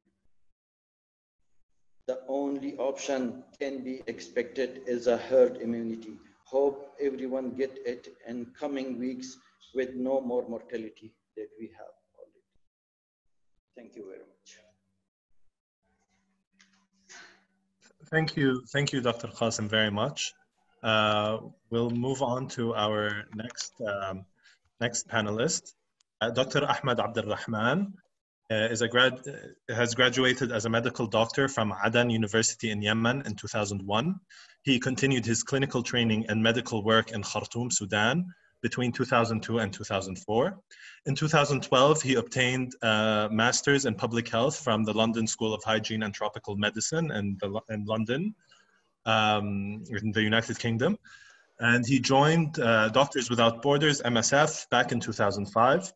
the only option can be expected is a herd immunity. Hope everyone get it in coming weeks with no more mortality that we have already. Thank you very much. Thank you, thank you, Dr. Qasim, very much. Uh, we'll move on to our next um, next panelist, uh, Dr. Ahmed Abdulrahman. Uh, is a grad, uh, has graduated as a medical doctor from Aden University in Yemen in 2001. He continued his clinical training and medical work in Khartoum, Sudan between 2002 and 2004. In 2012, he obtained a master's in public health from the London School of Hygiene and Tropical Medicine in, the, in London, um, in the United Kingdom. And he joined uh, Doctors Without Borders, MSF, back in 2005.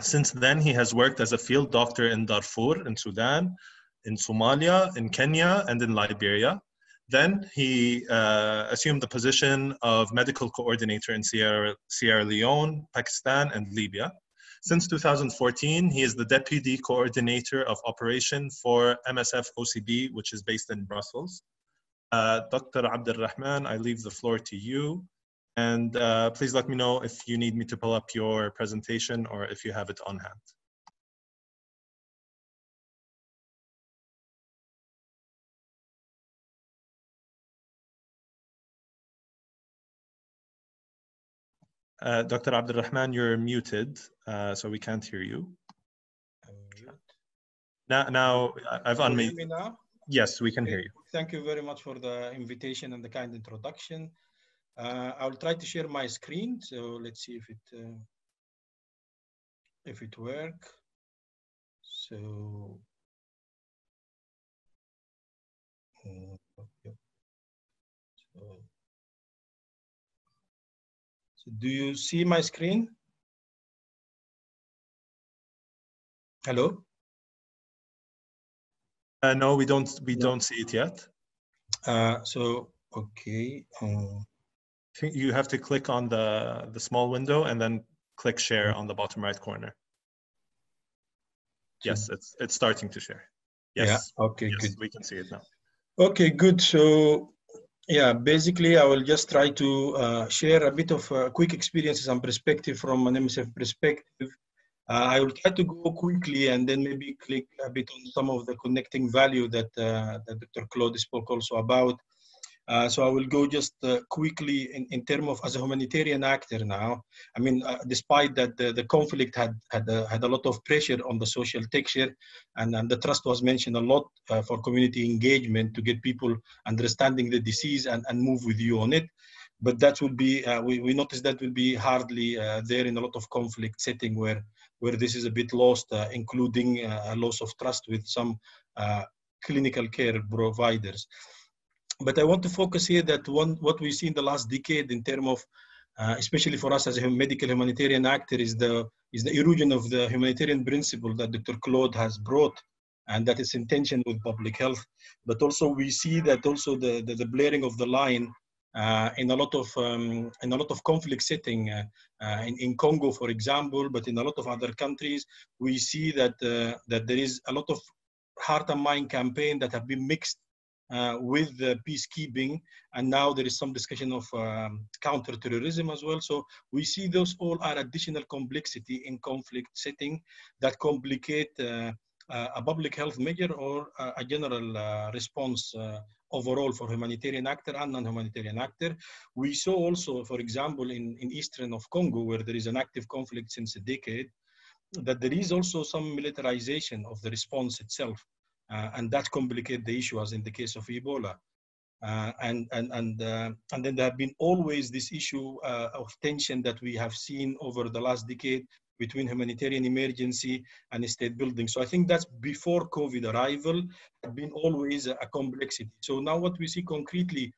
Since then, he has worked as a field doctor in Darfur, in Sudan, in Somalia, in Kenya, and in Liberia. Then he uh, assumed the position of medical coordinator in Sierra, Sierra Leone, Pakistan, and Libya. Since 2014, he is the deputy coordinator of operation for MSF OCB, which is based in Brussels. Uh, Dr. Abdulrahman, I leave the floor to you. And uh, please let me know if you need me to pull up your presentation or if you have it on hand. Uh, Dr. Abdulrahman, you're muted, uh, so we can't hear you. Now, now I've unmuted. now? Yes, we can hear you. Thank you very much for the invitation and the kind introduction. Uh, I'll try to share my screen. So let's see if it uh, if it work. So, uh, do you see my screen? Hello. Uh, no, we don't. We no. don't see it yet. Uh, so okay. Um, you have to click on the, the small window and then click share on the bottom right corner. Yes, it's it's starting to share. Yes. Yeah. Okay. Yes, good. We can see it now. Okay. Good. So, yeah, basically, I will just try to uh, share a bit of uh, quick experiences and perspective from an MSF perspective. Uh, I will try to go quickly and then maybe click a bit on some of the connecting value that, uh, that Dr. Claude spoke also about. Uh, so I will go just uh, quickly in, in terms of as a humanitarian actor now. I mean, uh, despite that the, the conflict had had a, had a lot of pressure on the social texture, and, and the trust was mentioned a lot uh, for community engagement to get people understanding the disease and, and move with you on it. But that will be uh, we, we noticed that will be hardly uh, there in a lot of conflict setting where where this is a bit lost, including a loss of trust with some clinical care providers. But I want to focus here that one what we see in the last decade in terms of, uh, especially for us as a medical humanitarian actor, is the is the erosion of the humanitarian principle that Dr. Claude has brought and that is in tension with public health. But also we see that also the, the, the blurring of the line uh, in a lot of um, in a lot of conflict setting uh, uh, in, in Congo, for example, but in a lot of other countries, we see that uh, that there is a lot of heart and mind campaign that have been mixed uh, with the peacekeeping, and now there is some discussion of um, counterterrorism as well. So we see those all are additional complexity in conflict setting that complicate uh, a public health measure or a general response overall for humanitarian actor and non-humanitarian actor. We saw also, for example, in, in eastern of Congo, where there is an active conflict since a decade, that there is also some militarization of the response itself. Uh, and that complicates the issue as in the case of Ebola. Uh, and and and uh, and then there have been always this issue of tension that we have seen over the last decade between humanitarian emergency and state building. So I think that's before COVID arrival had been always a complexity. So now what we see concretely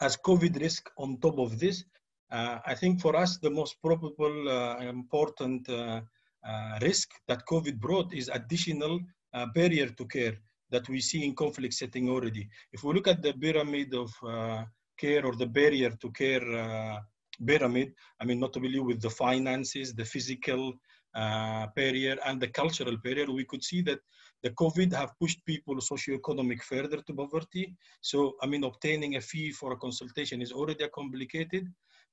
as COVID risk on top of this, uh, I think for us the most probable uh, important uh risk that COVID brought is additional uh, barrier to care that we see in conflict setting already. If we look at the pyramid of uh, care or the barrier to care pyramid. I mean, notably with the finances, the physical uh, barrier, and the cultural barrier, we could see that the COVID have pushed people socioeconomic further to poverty. So, I mean, obtaining a fee for a consultation is already complicated.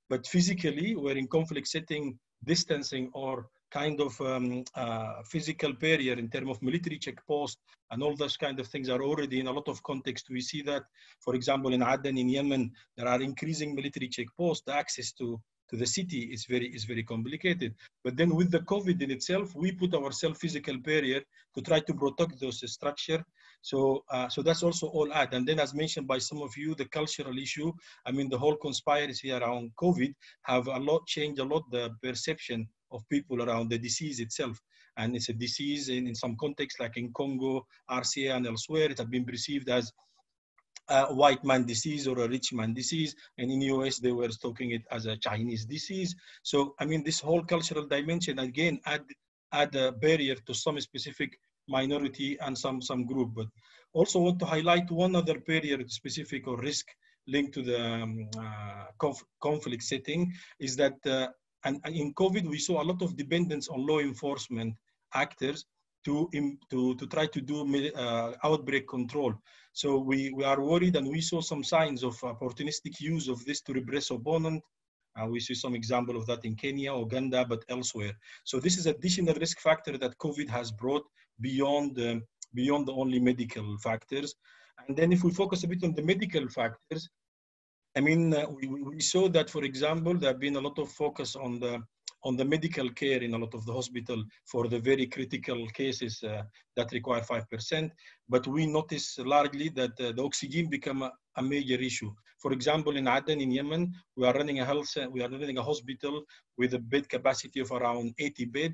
But physically, we're in conflict setting, distancing or kind of um, uh, physical barrier in terms of military checkpost and all those kind of things are already in a lot of context. We see that, for example, in Aden in Yemen, there are increasing military checkposts. The access to to the city is very is very complicated. But then with the COVID in itself, we put ourselves physical barrier to try to protect those structure. So uh, so that's also all add. And then as mentioned by some of you, the cultural issue. I mean, the whole conspiracy around COVID have a lot changed a lot the perception of people around the disease itself. And it's a disease in, in some contexts, like in Congo, RCA, and elsewhere, it has been perceived as a white man disease or a rich man disease. And in US, they were talking it as a Chinese disease. So, I mean, this whole cultural dimension, again, add, add a barrier to some specific minority and some, some group. But also want to highlight one other barrier specific or risk linked to the um, uh, conf conflict setting is that uh, and, in COVID, we saw a lot of dependence on law enforcement actors to, to, to try to do uh, outbreak control. So we, we are worried and we saw some signs of opportunistic use of this to repress opponent. Uh, we see some example of that in Kenya, Uganda, but elsewhere. So this is additional risk factor that COVID has brought beyond, um, beyond the only medical factors. And then if we focus a bit on the medical factors, I mean, uh, we, we saw that, for example, there have been a lot of focus on the on the medical care in a lot of the hospital for the very critical cases uh, that require 5%. But we notice largely that uh, the oxygen become a, a, major issue. For example, in Aden in Yemen, we are running a health, we are running a hospital with a bed capacity of around 80 bed,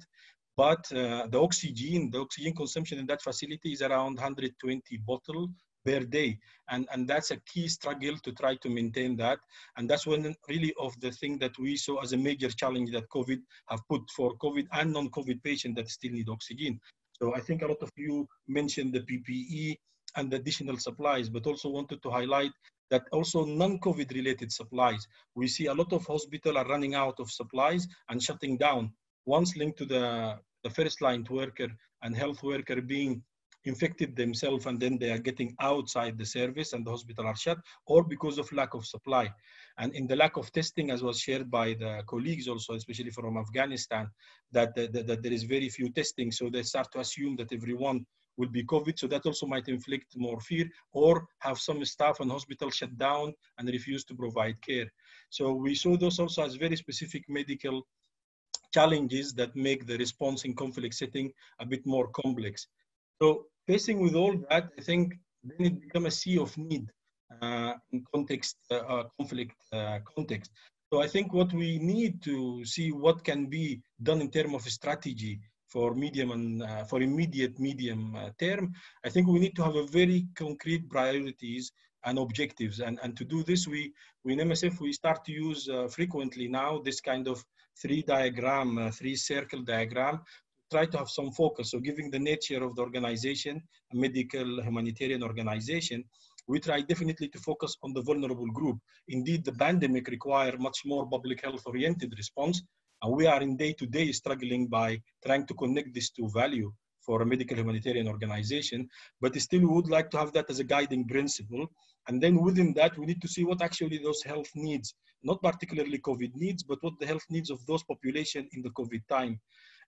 but uh, the oxygen, the oxygen consumption in that facility is around 120 bottle per day. And, and that's a key struggle to try to maintain that. And that's one really of the thing that we saw as a major challenge that COVID have put for COVID and non-COVID patients that still need oxygen. So I think a lot of you mentioned the PPE and additional supplies, but also wanted to highlight that also non-COVID related supplies. We see a lot of hospitals are running out of supplies and shutting down. Once linked to the, the first line worker and health worker being infected themselves and then they are getting outside the service and the hospital are shut or because of lack of supply. And in the lack of testing as was shared by the colleagues also especially from afghanistan that, that, there is very few testing. So they start to assume that everyone will be covid. So that also might inflict more fear or have some staff and hospital shut down and refuse to provide care. So we saw those also as very specific medical challenges that make the response in conflict setting a bit more complex. So facing with all that, I think then it becomes a sea of need uh, in context, uh, uh, conflict uh, context. So I think what we need to see what can be done in terms of strategy for medium and uh, for immediate medium uh, term, I think we need to have a very concrete priorities and objectives. And, and to do this, we, we in MSF, we start to use frequently now this kind of three diagram, three circle diagram try to have some focus. So giving the nature of the organization, a medical humanitarian organization, we try definitely to focus on the vulnerable group. Indeed, the pandemic require much more public health oriented response. And we are in day to day struggling by trying to connect this to value for a medical humanitarian organization, but still we would like to have that as a guiding principle. And then within that, we need to see what actually those health needs, not particularly COVID needs, but what the health needs of those population in the COVID time.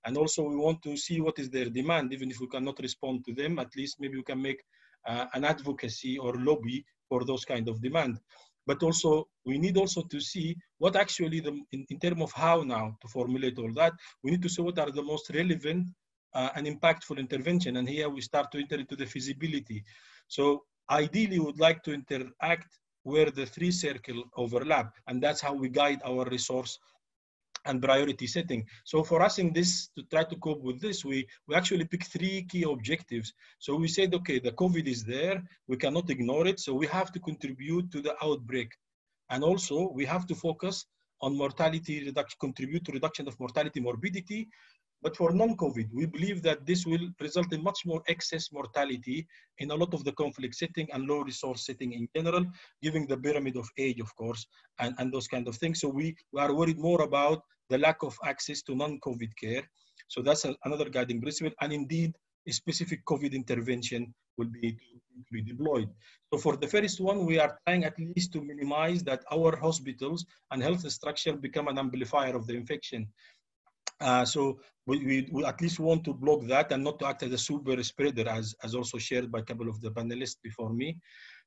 And also we want to see what is their demand, even if we cannot respond to them, at least maybe we can make uh, an advocacy or lobby for those kind of demand. But also we need also to see what actually the, in, in terms of how now to formulate all that, we need to see what are the most relevant uh, and impactful intervention. And here we start to enter into the feasibility. So ideally, we would like to interact where the three circle overlap. And that's how we guide our resource and priority setting. So for us in this, to try to cope with this, we, we actually pick three key objectives. So we said, okay, the COVID is there, we cannot ignore it, so we have to contribute to the outbreak. And also we have to focus on mortality reduction, contribute to reduction of mortality morbidity, but for non-COVID, we believe that this will result in much more excess mortality in a lot of the conflict setting and low resource setting in general, giving the pyramid of age, of course, and, and those kind of things. So we, we are worried more about the lack of access to non-COVID care. So that's a, another guiding principle. And indeed, a specific COVID intervention will be be deployed. So for the first one, we are trying at least to minimize that our hospitals and health structure become an amplifier of the infection. Uh, so we, we, we, at least want to block that and not to act as a super spreader as, as also shared by a couple of the panelists before me.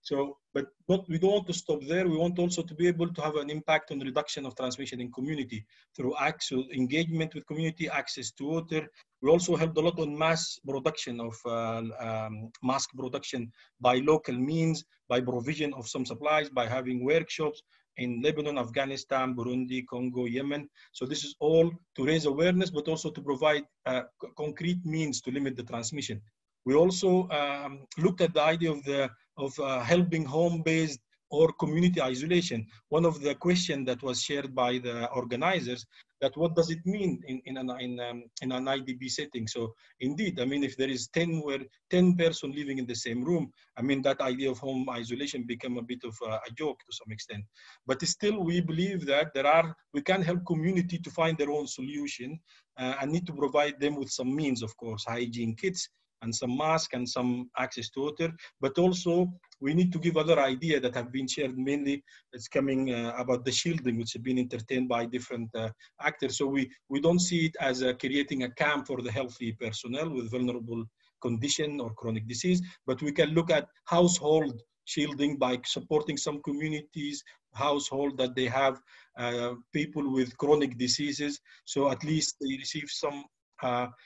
So, but we don't want to stop there. We want also to be able to have an impact on reduction of transmission in community through actual engagement with community, access to water. We also helped a lot on mass production of uh, um, mask production by local means, by provision of some supplies, by having workshops, in Lebanon, Afghanistan, Burundi, Congo, Yemen. So this is all to raise awareness, but also to provide uh, concrete means to limit the transmission. We also um, looked at the idea of the of uh, helping home-based or community isolation. One of the questions that was shared by the organizers that what does it mean in, in, an, in, um, in an IDP setting? So indeed, I mean, if there is 10, where 10 person living in the same room, I mean, that idea of home isolation become a bit of a, a joke to some extent. But still, we believe that there are, we can help community to find their own solution uh, and need to provide them with some means, of course, hygiene kits, and some mask and some access to water, but also we need to give other idea that have been shared mainly. It's coming uh, about the shielding which has been entertained by different uh, actors. So we we don't see it as uh, creating a camp for the healthy personnel with vulnerable condition or chronic disease but we can look at household shielding by supporting some communities household that they have uh, people with chronic diseases. So at least they receive some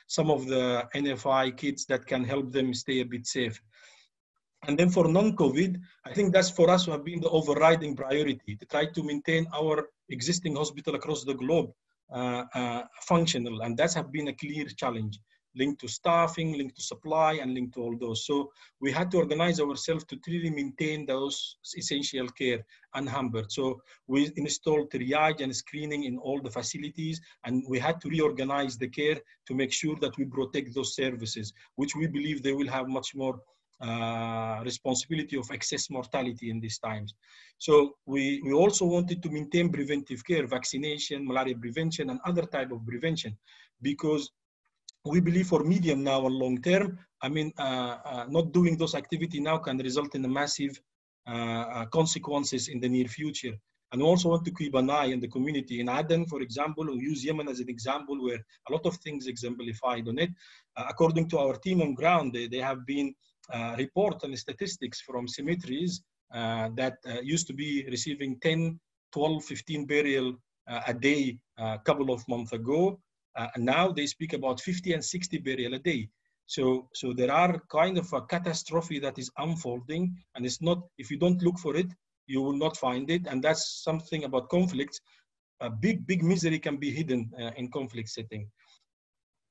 some of the NFI kits that can help them stay a bit safe. And then for non-COVID, I think that's for us have been the overriding priority to try to maintain our existing hospital across the globe uh, uh, functional. And that's have been a clear challenge linked to staffing, linked to supply, and linked to all those. So we had to organize ourselves to really maintain those essential care unhampered. So we installed triage and screening in all the facilities, and we had to reorganize the care to make sure that we protect those services, which we believe they will have much more uh, responsibility of excess mortality in these times. So we, we also wanted to maintain preventive care, vaccination, malaria prevention, and other type of prevention, because we believe for medium now and long term, I mean, uh, uh, not doing those activity now can result in a massive uh, uh, consequences in the near future. And we also want to keep an eye on the community. In Aden, for example, we use Yemen as an example where a lot of things exemplified on it. Uh, according to our team on ground, they, they have been uh, report and statistics from cemeteries that used to be receiving 10, 12, 15 burial a day a couple of months ago uh, and now they speak about 50 and 60 burial a day. So, so there are kind of a catastrophe that is unfolding, and it's not. If you don't look for it, you will not find it, and that's something about conflicts. A big, big misery can be hidden uh, in conflict setting.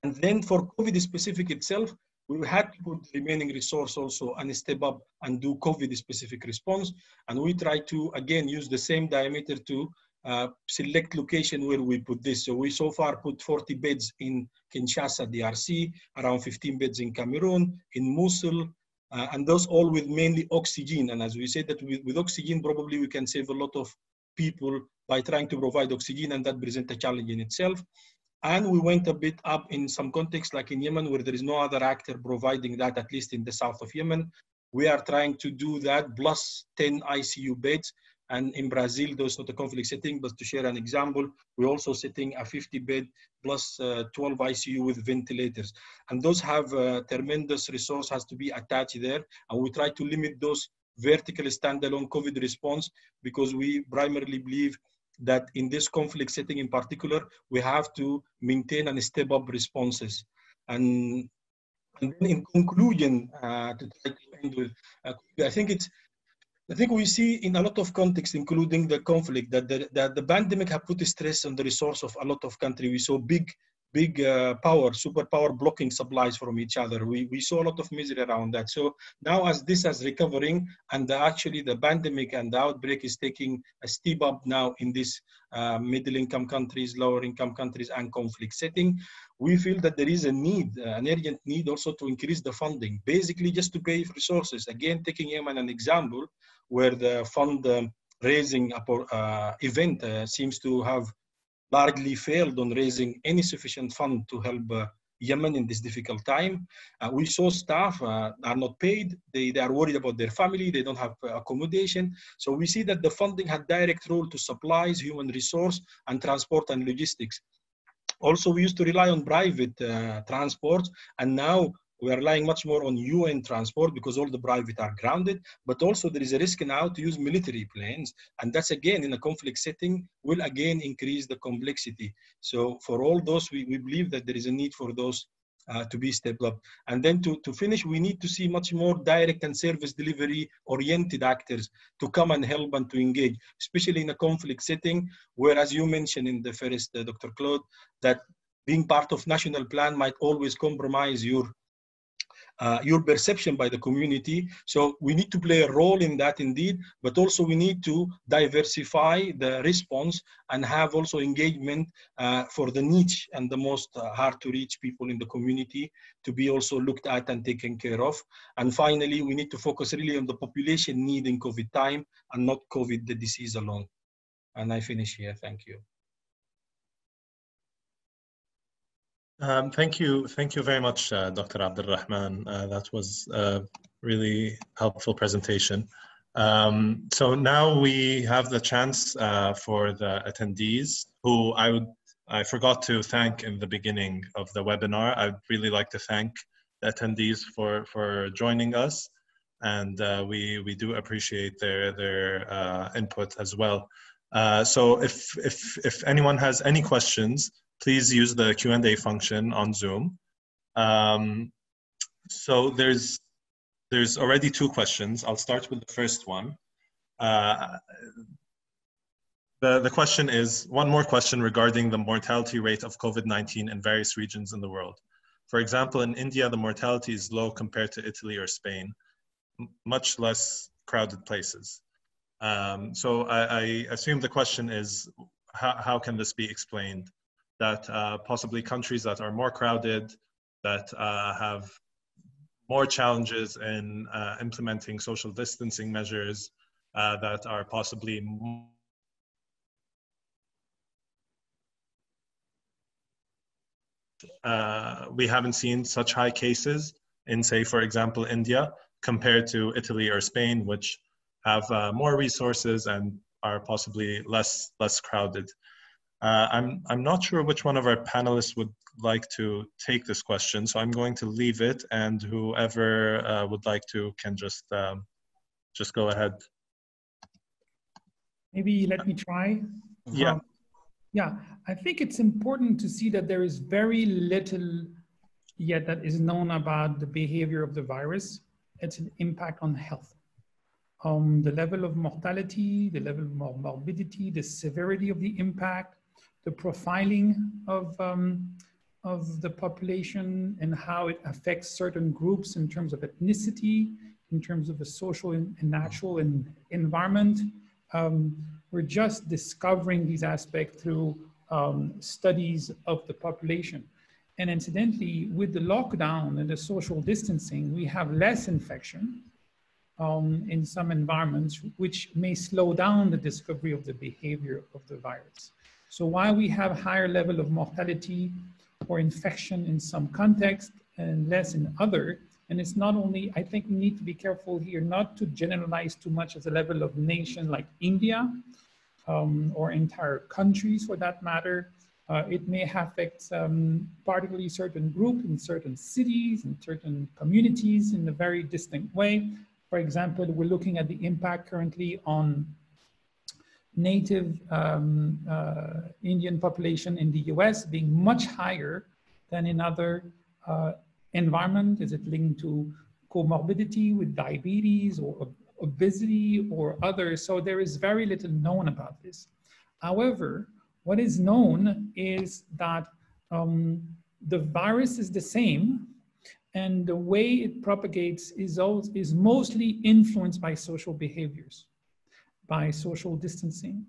And then for COVID specific itself, we had to put remaining resource also and step up and do COVID specific response. And we try to again use the same diameter to uh, select location where we put this. So we so far put 40 beds in Kinshasa, DRC, around 15 beds in Cameroon, in Mosul, uh, and those all with mainly oxygen. And as we said that with, with oxygen, probably we can save a lot of people by trying to provide oxygen, and that presents a challenge in itself. And we went a bit up in some contexts, like in Yemen, where there is no other actor providing that, at least in the south of Yemen. We are trying to do that plus 10 ICU beds. And in Brazil, those not a conflict setting, but to share an example, we're also setting a 50 bed plus uh, 12 ICU with ventilators. And those have uh, tremendous resource has to be attached there. And we try to limit those vertical standalone COVID response because we primarily believe that in this conflict setting in particular, we have to maintain and step up responses. And, and in conclusion, uh, to try to end with, uh, I think it's, I think we see in a lot of contexts, including the conflict, that the, that the pandemic have put stress on the resource of a lot of countries. We saw big big uh, power, superpower blocking supplies from each other. We, we saw a lot of misery around that. So now as this is recovering and the, actually the pandemic and the outbreak is taking a steep up now in these uh, middle income countries, lower income countries and conflict setting, we feel that there is a need, uh, an urgent need also to increase the funding, basically just to pay resources. Again, taking Yemen an example where the fund um, raising uh, event uh, seems to have largely failed on raising any sufficient fund to help uh, Yemen in this difficult time. Uh, we saw staff uh, are not paid. They, they are worried about their family. They don't have uh, accommodation. So we see that the funding had direct role to supplies, human resource, and transport and logistics. Also, we used to rely on private uh, transport, and now we are relying much more on UN transport because all the private are grounded, but also there is a risk now to use military planes. And that's again, in a conflict setting, will again increase the complexity. So for all those, we, we believe that there is a need for those uh, to be stepped up. And then to, to finish, we need to see much more direct and service delivery oriented actors to come and help and to engage, especially in a conflict setting, where as you mentioned in the first, uh, Dr. Claude, that being part of national plan might always compromise your uh, your perception by the community. So we need to play a role in that indeed, but also we need to diversify the response and have also engagement uh, for the niche and the most uh, hard to reach people in the community to be also looked at and taken care of. And finally, we need to focus really on the population need in COVID time and not COVID, the disease alone. And I finish here. Thank you. Um, thank you. Thank you very much, uh, Dr. Abdul Rahman. Uh, that was a really helpful presentation. Um, so now we have the chance uh, for the attendees who I would I forgot to thank in the beginning of the webinar. I'd really like to thank the attendees for, for joining us. And uh, we, we do appreciate their, their uh, input as well. Uh, so if, if, if anyone has any questions, please use the Q&A function on Zoom. Um, so there's, there's already two questions. I'll start with the first one. Uh, the, the question is, one more question regarding the mortality rate of COVID-19 in various regions in the world. For example, in India, the mortality is low compared to Italy or Spain, much less crowded places. Um, so I, I, assume the question is, how, how can this be explained? That uh, possibly countries that are more crowded, that uh, have more challenges in uh, implementing social distancing measures, uh, that are possibly uh, we haven't seen such high cases in, say, for example, India, compared to Italy or Spain, which have uh, more resources and are possibly less less crowded. Uh, I'm, I'm not sure which one of our panelists would like to take this question, so I'm going to leave it, and whoever uh, would like to can just, um, just go ahead. Maybe let me try. Yeah. Um, yeah, I think it's important to see that there is very little yet that is known about the behavior of the virus, its an impact on health. Um, the level of mortality, the level of morbidity, the severity of the impact, the profiling of, um, of the population and how it affects certain groups in terms of ethnicity, in terms of the social and, natural and environment. Um, We're just discovering these aspects through um, studies of the population. And incidentally, with the lockdown and the social distancing, we have less infection um, in some environments, which may slow down the discovery of the behavior of the virus. So while we have higher level of mortality or infection in some context and less in other, and it's not only, I think we need to be careful here not to generalize too much as a level of nation like India um, or entire countries for that matter. Uh, it may affect um, particularly certain groups in certain cities and certain communities in a very distinct way. For example, we're looking at the impact currently on native um, uh, Indian population in the US being much higher than in other uh, environment? Is it linked to comorbidity with diabetes or obesity or others? So there is very little known about this. However, what is known is that um, the virus is the same and the way it propagates is, is mostly influenced by social behaviors by social distancing.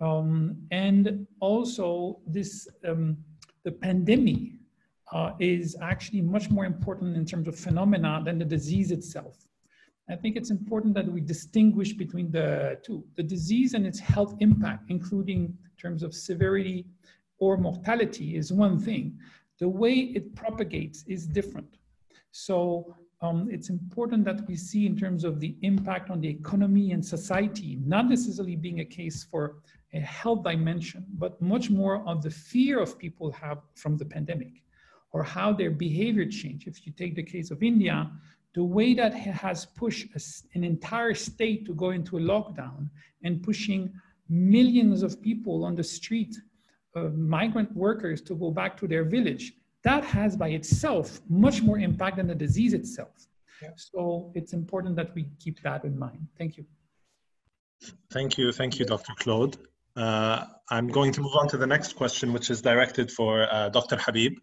Um, and also this, um, the pandemic uh, is actually much more important in terms of phenomena than the disease itself. I think it's important that we distinguish between the two. The disease and its health impact, including in terms of severity or mortality is one thing. The way it propagates is different. So um, it's important that we see in terms of the impact on the economy and society, not necessarily being a case for a health dimension, but much more of the fear of people have from the pandemic or how their behavior changed. If you take the case of India, the way that has pushed an entire state to go into a lockdown and pushing millions of people on the street, uh, migrant workers to go back to their village, that has by itself much more impact than the disease itself. Yeah. So it's important that we keep that in mind. Thank you. Thank you. Thank you, Dr. Claude. Uh, I'm going to move on to the next question, which is directed for uh, Dr. Habib,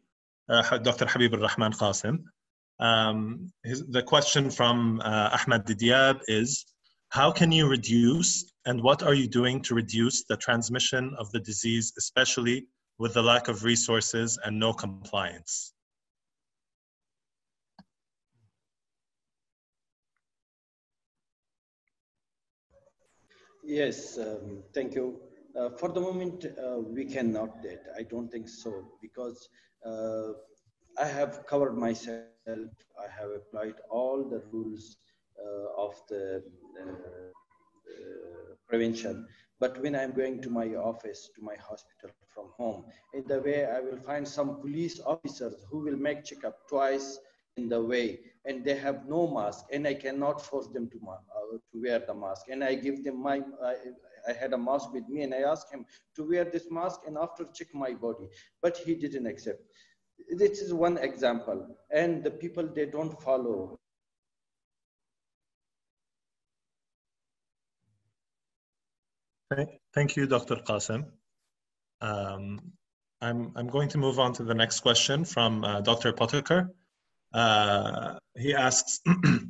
uh, Dr. Habib al-Rahman Qasim. Um, his, the question from uh, Ahmed Didiab is, how can you reduce and what are you doing to reduce the transmission of the disease, especially with the lack of resources and no compliance? Yes, um, thank you. Uh, for the moment, uh, we cannot that. I don't think so because uh, I have covered myself. I have applied all the rules uh, of the uh, uh, prevention. But when I'm going to my office, to my hospital from home, in the way I will find some police officers who will make checkup twice in the way and they have no mask and I cannot force them to, uh, to wear the mask. And I give them my, I, I had a mask with me and I asked him to wear this mask and after check my body, but he didn't accept. This is one example. And the people, they don't follow Thank you, Dr. Qasim. Um, I'm, I'm going to move on to the next question from uh, Dr. Potaker. Uh, he asks,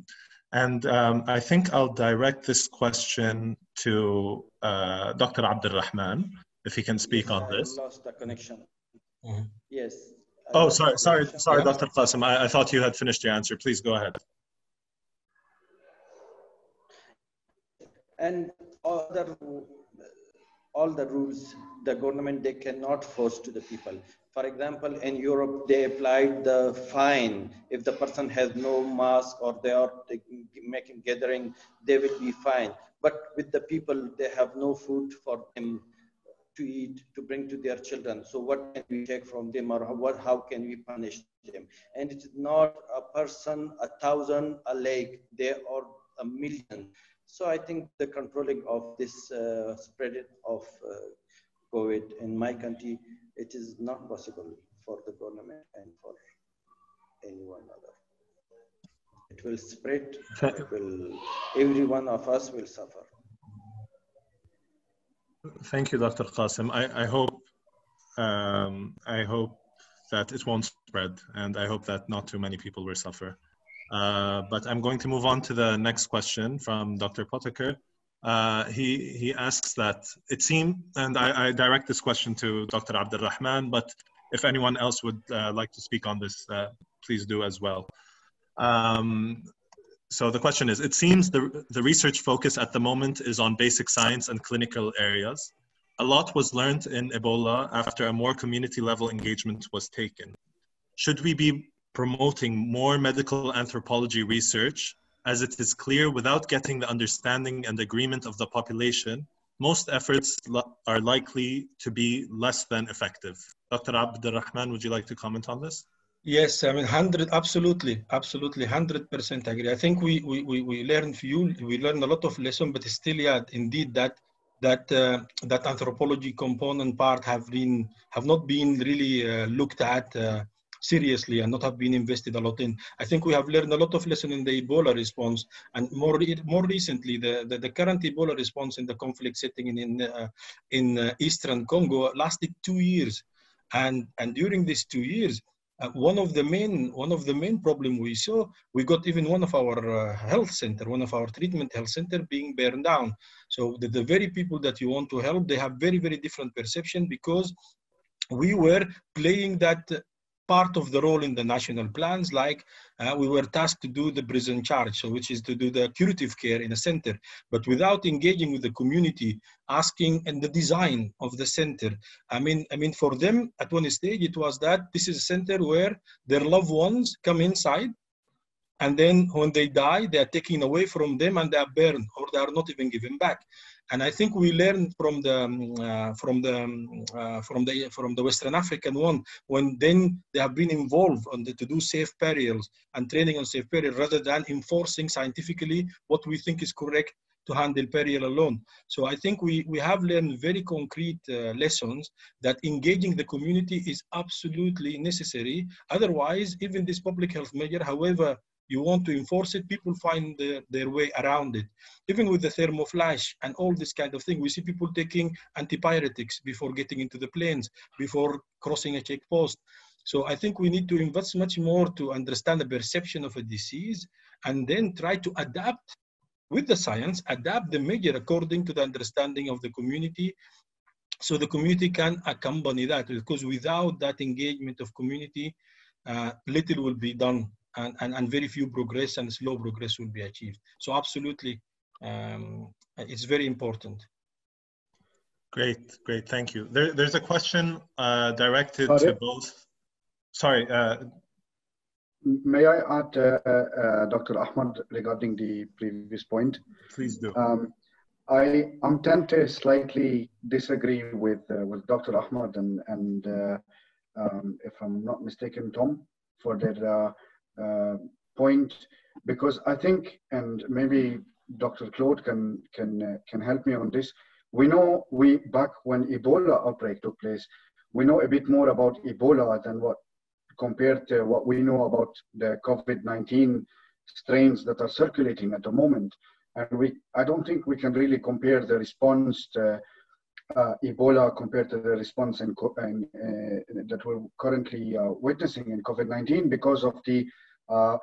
and um, I think I'll direct this question to uh, Dr. Abdul Rahman, if he can speak on this. I lost the connection. Mm -hmm. Yes. Oh, sorry, sorry, sorry, yeah. Dr. Qasim. I, I thought you had finished your answer. Please go ahead. And other all the rules the government they cannot force to the people. For example in europe they applied the fine. If the person has no mask or they are making gathering they will be fined. But with the people they have no food for them to eat to bring to their children. So what can we take from them or what how can we punish them? And it is not a person a thousand a lakh they are a million so I think the controlling of this uh, spread of uh, COVID in my country, it is not possible for the government and for anyone other. It will spread. It will. Every one of us will suffer. Thank you, Dr. Qasim. I, I hope um, I hope that it won't spread, and I hope that not too many people will suffer. Uh, but I'm going to move on to the next question from Dr. Potaker. Uh, he, he asks that it seems, and I, I, direct this question to Dr. Abdul Rahman, but if anyone else would uh, like to speak on this, uh, please do as well. Um, so the question is, it seems the, the research focus at the moment is on basic science and clinical areas. A lot was learned in Ebola after a more community level engagement was taken. Should we be promoting more medical anthropology research as it is clear without getting the understanding and agreement of the population, most efforts are likely to be less than effective. Dr. Abdurrahman, would you like to comment on this? Yes, I mean, 100, absolutely, absolutely, 100% agree. I think we, we, we, we learned few, we learned a lot of lessons, but still, yeah, indeed, that that uh, that anthropology component part have been have not been really uh, looked at uh, seriously and not have been invested a lot in. I think we have learned a lot of lesson in the Ebola response, and more more recently, the, the, the current Ebola response in the conflict setting in in, uh, in uh, eastern Congo lasted two years, and and during these two years, uh, one of the main one of the main problem we saw we got even one of our uh, health center one of our treatment health center being burned down so the, the very people that you want to help they have very very different perception because we were playing that part of the role in the national plans, like uh, we were tasked to do the prise en charge, so which is to do the curative care in a center, but without engaging with the community, asking and the design of the center. I mean, I mean, for them at one stage it was that this is a center where their loved ones come inside, and then when they die, they are taken away from them and they are burned, or they are not even given back. And I think we learned from the um, uh, from the um, uh, from the from the Western African one when then they have been involved on the, to do safe burials and training on safe burial rather than enforcing scientifically what we think is correct to handle burial alone. So I think we, we have learned very concrete uh, lessons that engaging the community is absolutely necessary. Otherwise, even this public health measure, however you want to enforce it, people find their, their way around it. Even with the thermoflash and all this kind of thing, we see people taking antipyretics before getting into the planes, before crossing a checkpost. So I think we need to invest much more to understand the perception of a disease and then try to adapt with the science, adapt the measure according to the understanding of the community so the community can accompany that because without that engagement of community, uh, little will be done and, and, and very few progress and slow progress will be achieved. So absolutely, um, it's very important. Great, great, thank you. There, there's a question uh, directed Sorry. to both. Sorry. Uh, May I add, uh, uh Dr. Ahmad, regarding the previous point? Please do. Um, I am tempted to slightly disagree with uh, with Dr. Ahmad and and uh, um, if I'm not mistaken, Tom, for their uh, point because I think, and maybe Dr. Claude can can uh, can help me on this. We know we back when Ebola outbreak took place, we know a bit more about Ebola than what compared to what we know about the COVID-19 strains that are circulating at the moment. And we, I don't think we can really compare the response to uh, Ebola compared to the response in, in, uh, that we're currently uh, witnessing in COVID-19 because of the uh,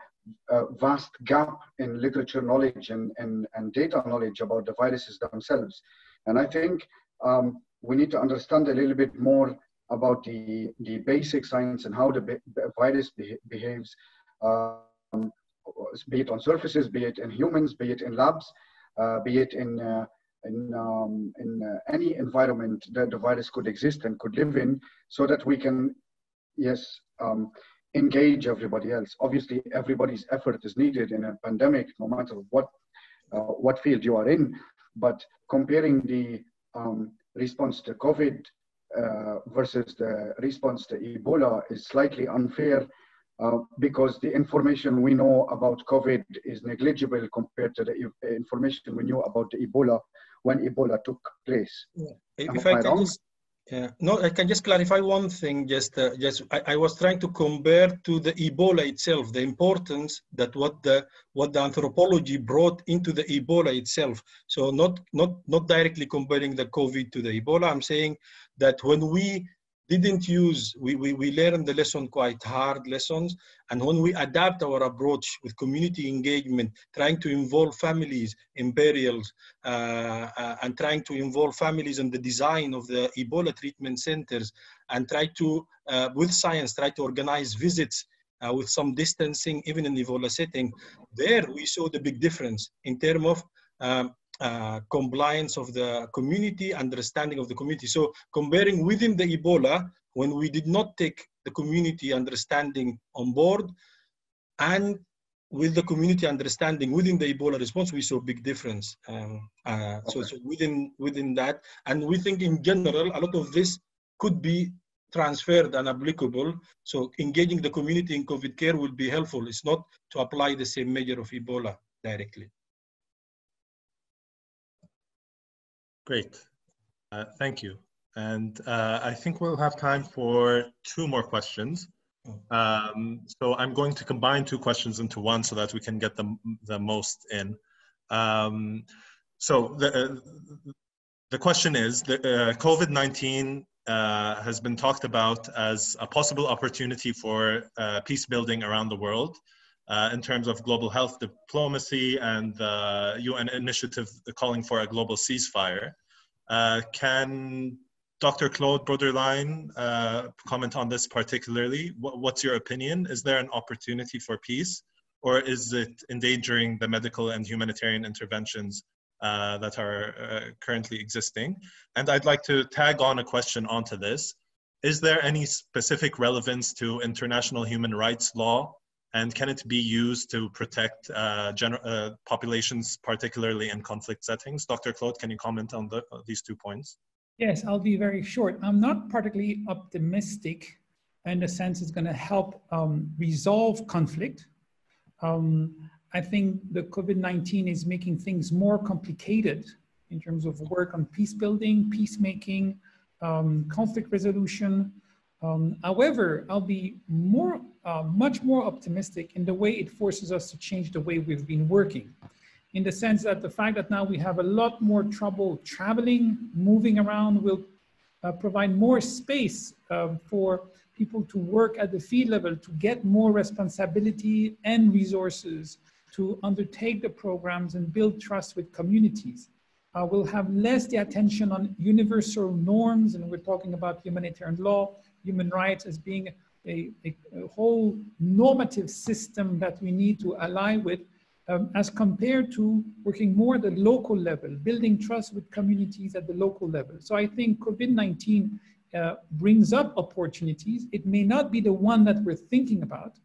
vast gap in literature knowledge and, and, and data knowledge about the viruses themselves. And I think um, we need to understand a little bit more about the, the basic science and how the be virus be behaves, um, be it on surfaces, be it in humans, be it in labs, uh, be it in, uh, in, um, in uh, any environment that the virus could exist and could live in, so that we can, yes, um, engage everybody else. Obviously, everybody's effort is needed in a pandemic, no matter what uh, what field you are in. But comparing the um, response to COVID uh, versus the response to Ebola is slightly unfair uh, because the information we know about COVID is negligible compared to the information we knew about the Ebola when Ebola took place. Yeah. If I, I can just No, I can just clarify one thing. Just, uh, just I, I, was trying to compare to the Ebola itself, the importance that what the what the anthropology brought into the Ebola itself. So not not not directly comparing the COVID to the Ebola. I'm saying that when we didn't use, we, we, we learned the lesson quite hard lessons. And when we adapt our approach with community engagement, trying to involve families in burials uh, uh, and trying to involve families in the design of the Ebola treatment centers and try to, uh, with science, try to organize visits uh, with some distancing, even in Ebola setting, there we saw the big difference in terms of um, uh, compliance of the community, understanding of the community. So comparing within the Ebola, when we did not take the community understanding on board, and with the community understanding within the Ebola response, we saw a big difference. Um, uh, okay. so, so within within that, and we think in general, a lot of this could be transferred and applicable. So engaging the community in COVID care will be helpful. It's not to apply the same measure of Ebola directly. Great, uh, thank you. And uh, I think we'll have time for two more questions. Oh. Um, so I'm going to combine two questions into one so that we can get the, the most in. Um, so the, uh, the question is, the, uh, COVID-19 uh, has been talked about as a possible opportunity for uh, peace building around the world uh, in terms of global health diplomacy and the UN initiative calling for a global ceasefire. Uh, can Dr. Claude Bruderlein uh, comment on this particularly? What, what's your opinion? Is there an opportunity for peace or is it endangering the medical and humanitarian interventions uh, that are uh, currently existing? And I'd like to tag on a question onto this. Is there any specific relevance to international human rights law and can it be used to protect uh, uh, populations, particularly in conflict settings? Dr. Claude, can you comment on the, uh, these two points? Yes, I'll be very short. I'm not particularly optimistic in the sense it's going to help um, resolve conflict. Um, I think the COVID-19 is making things more complicated in terms of work on peace building, peacemaking, um, conflict resolution. Um, however, I'll be more uh, much more optimistic in the way it forces us to change the way we've been working. In the sense that the fact that now we have a lot more trouble traveling, moving around will uh, provide more space uh, for people to work at the field level, to get more responsibility and resources to undertake the programs and build trust with communities. Uh, we'll have less the attention on universal norms, and we're talking about humanitarian law, human rights as being a, a, a whole normative system that we need to align with um, as compared to working more at the local level, building trust with communities at the local level. So I think COVID-19 uh, brings up opportunities. It may not be the one that we're thinking about,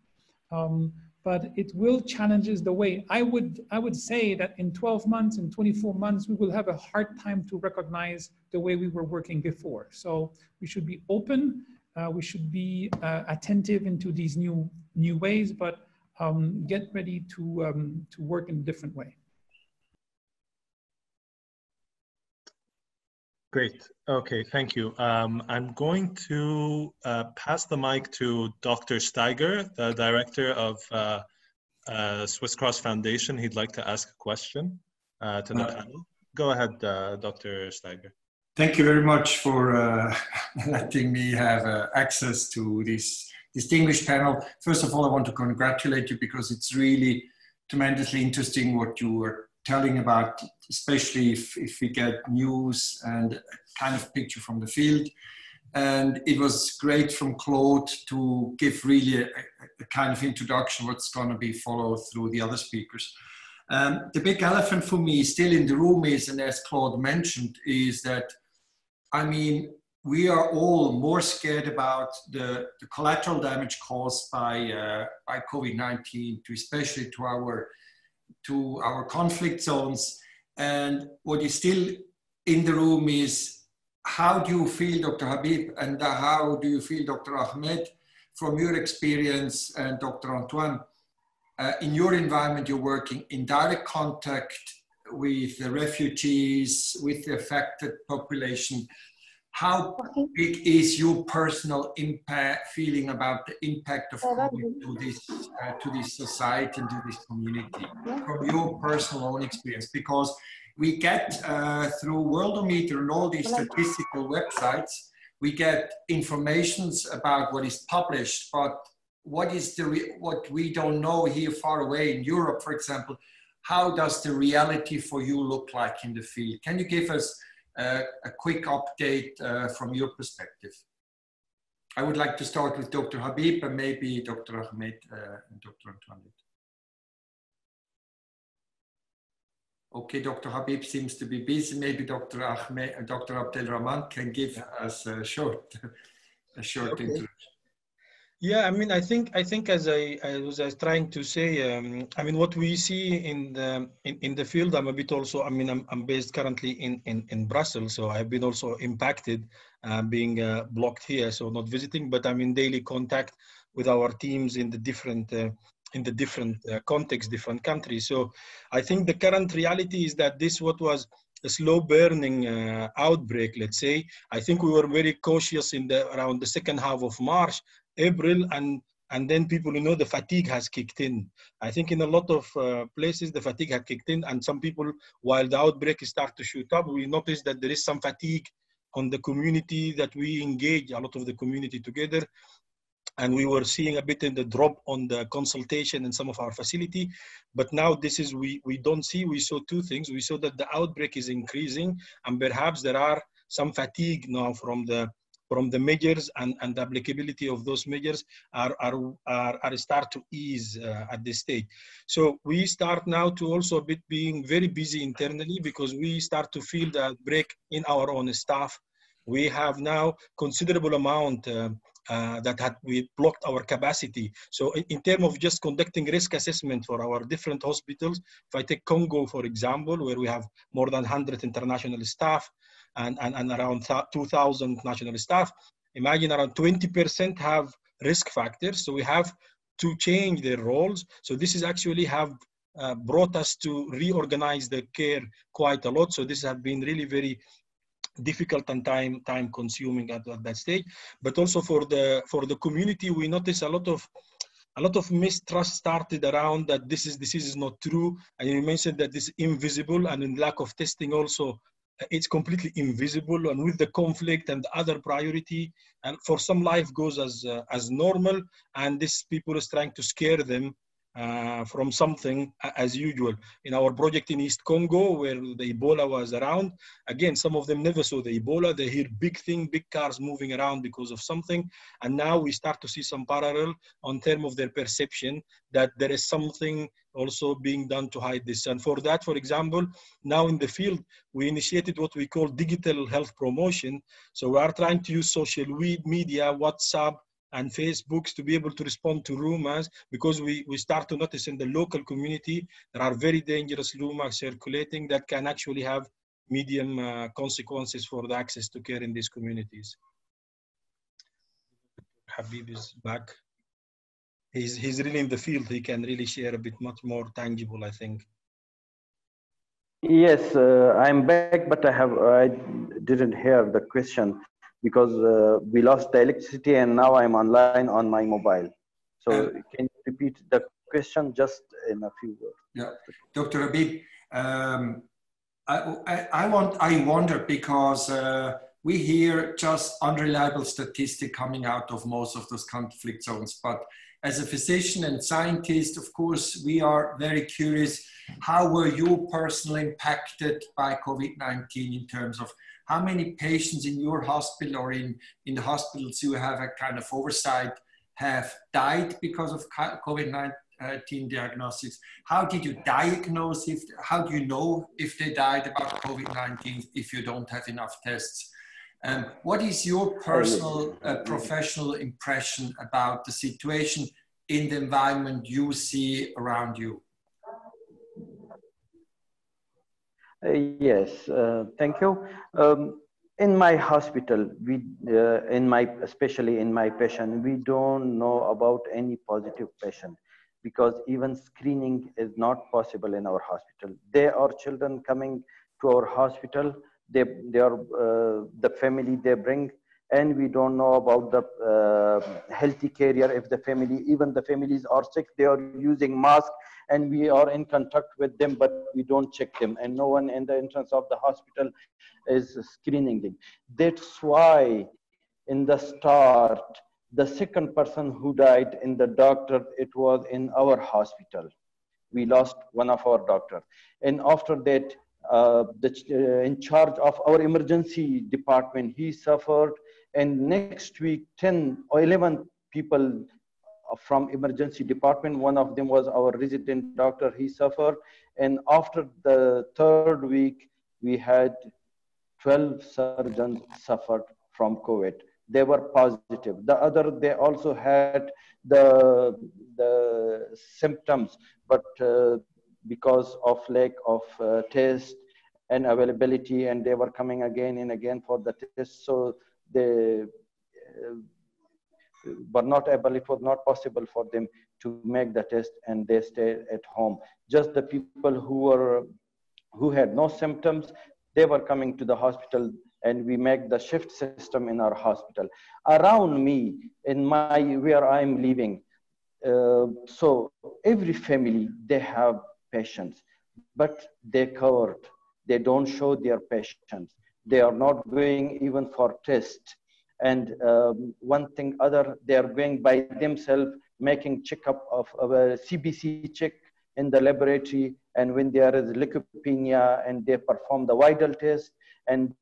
um, but it will challenges the way. I would, I would say that in 12 months and 24 months, we will have a hard time to recognize the way we were working before. So we should be open uh, we should be uh, attentive into these new new ways, but um, get ready to um, to work in a different way. Great. Okay, thank you. Um, I'm going to uh, pass the mic to Dr. Steiger, the director of uh, uh, Swiss Cross Foundation. He'd like to ask a question uh, to the panel. Go ahead, Dr. Steiger. Thank you very much for uh, letting me have uh, access to this distinguished panel. First of all, I want to congratulate you because it's really tremendously interesting what you were telling about, especially if, if we get news and kind of picture from the field. And it was great from Claude to give really a, a kind of introduction what's going to be followed through the other speakers. Um, the big elephant for me still in the room is, and as Claude mentioned, is that I mean, we are all more scared about the, the collateral damage caused by, uh, by COVID-19, to especially to our, to our conflict zones. And what is still in the room is how do you feel, Dr. Habib, and how do you feel, Dr. Ahmed, from your experience, and Dr. Antoine, uh, in your environment, you're working in direct contact with the refugees, with the affected population. How big is your personal impact feeling about the impact of COVID to this uh, to this society and to this community from your personal own experience? Because we get uh, through Worldometer and all these statistical websites, we get informations about what is published, but what is the what we don't know here far away in Europe, for example, how does the reality for you look like in the field? Can you give us uh, a quick update uh, from your perspective? I would like to start with Dr. Habib and maybe Dr. Ahmed uh, and Dr. Antoinette. Okay, Dr. Habib seems to be busy. Maybe Dr. Ahmed and Dr. Abdel Rahman can give us a short, a short okay. introduction. Yeah, I mean, I think I think as I, I was, I was trying to say, um, I mean, what we see in the in, in the field, I'm a bit also. I mean, I'm, I'm based currently in, in in Brussels, so I've been also impacted, uh, being uh, blocked here, so not visiting, but I'm in daily contact with our teams in the different uh, in the different uh, contexts, different countries. So I think the current reality is that this what was a slow burning uh, outbreak, let's say. I think we were very cautious in the around the second half of March April, and and then people you know the fatigue has kicked in. I think in a lot of uh, places the fatigue had kicked in, and some people, while the outbreak is start to shoot up, we notice that there is some fatigue on the community that we engage a lot of the community together. And we were seeing a bit in the drop on the consultation in some of our facility. But now this is we we don't see we saw two things. We saw that the outbreak is increasing and perhaps there are some fatigue now from the from the measures and, and the applicability of those measures are, are, are, are start to ease uh, at this stage. So we start now to also be, being very busy internally because we start to feel that break in our own staff. We have now considerable amount uh, uh, that had we blocked our capacity. So in, in terms of just conducting risk assessment for our different hospitals, if I take Congo, for example, where we have more than 100 international staff, and, and, and around 2,000 national staff. Imagine around 20% have risk factors. So we have to change their roles. So this is actually have uh, brought us to reorganize the care quite a lot. So this has been really very difficult and time time consuming at, at that stage. But also for the for the community, we notice a lot of a lot of mistrust started around that this is this is not true. And you mentioned that this is invisible and in lack of testing also it's completely invisible and with the conflict and other priority and for some life goes as uh, as normal and this people is trying to scare them uh, from something as usual. In our project in East Congo, where the Ebola was around, again, some of them never saw the Ebola. They hear big thing, big cars moving around because of something. And now we start to see some parallel on term of their perception that there is something also being done to hide this. And for that, for example, now in the field, we initiated what we call digital health promotion. So we are trying to use social media, WhatsApp, and Facebooks to be able to respond to rumors because we, we start to notice in the local community there are very dangerous rumors circulating that can actually have medium uh, consequences for the access to care in these communities. Habib is back. He's, he's really in the field. He can really share a bit much more tangible, I think. Yes, uh, I'm back, but I have I didn't hear the question because uh, we lost the electricity and now I'm online on my mobile. So can you repeat the question just in a few words? Yeah, Dr. Habib, um, I, I, I, want, I wonder because uh, we hear just unreliable statistic coming out of most of those conflict zones, but as a physician and scientist, of course, we are very curious. How were you personally impacted by COVID-19 in terms of how many patients in your hospital or in, in the hospitals you have a kind of oversight have died because of COVID-19 diagnosis? How did you diagnose if, how do you know if they died about COVID-19 if you don't have enough tests? Um, what is your personal uh, professional impression about the situation in the environment you see around you? Uh, yes, uh, thank you. Um, in my hospital, we, uh, in my, especially in my patient, we don't know about any positive patient because even screening is not possible in our hospital. There are children coming to our hospital. They, they are uh, the family they bring, and we don't know about the uh, healthy carrier if the family, even the families are sick, they are using mask and we are in contact with them, but we don't check them. And no one in the entrance of the hospital is screening them. That's why in the start, the second person who died in the doctor, it was in our hospital. We lost one of our doctors. And after that, uh, the, uh, in charge of our emergency department, he suffered. And next week, 10 or 11 people from emergency department, one of them was our resident doctor, he suffered. And after the third week, we had 12 surgeons suffered from COVID they were positive. The other, they also had the, the symptoms, but uh, because of lack of uh, test and availability, and they were coming again and again for the test, so they uh, were not able, it was not possible for them to make the test and they stayed at home. Just the people who were, who had no symptoms, they were coming to the hospital and we make the shift system in our hospital. Around me, in my where I'm living, uh, so every family they have patients, but they covered. They don't show their patients. They are not going even for test. And um, one thing other, they are going by themselves, making checkup of, of a CBC check in the laboratory. And when there is leukopenia and they perform the Widal test, and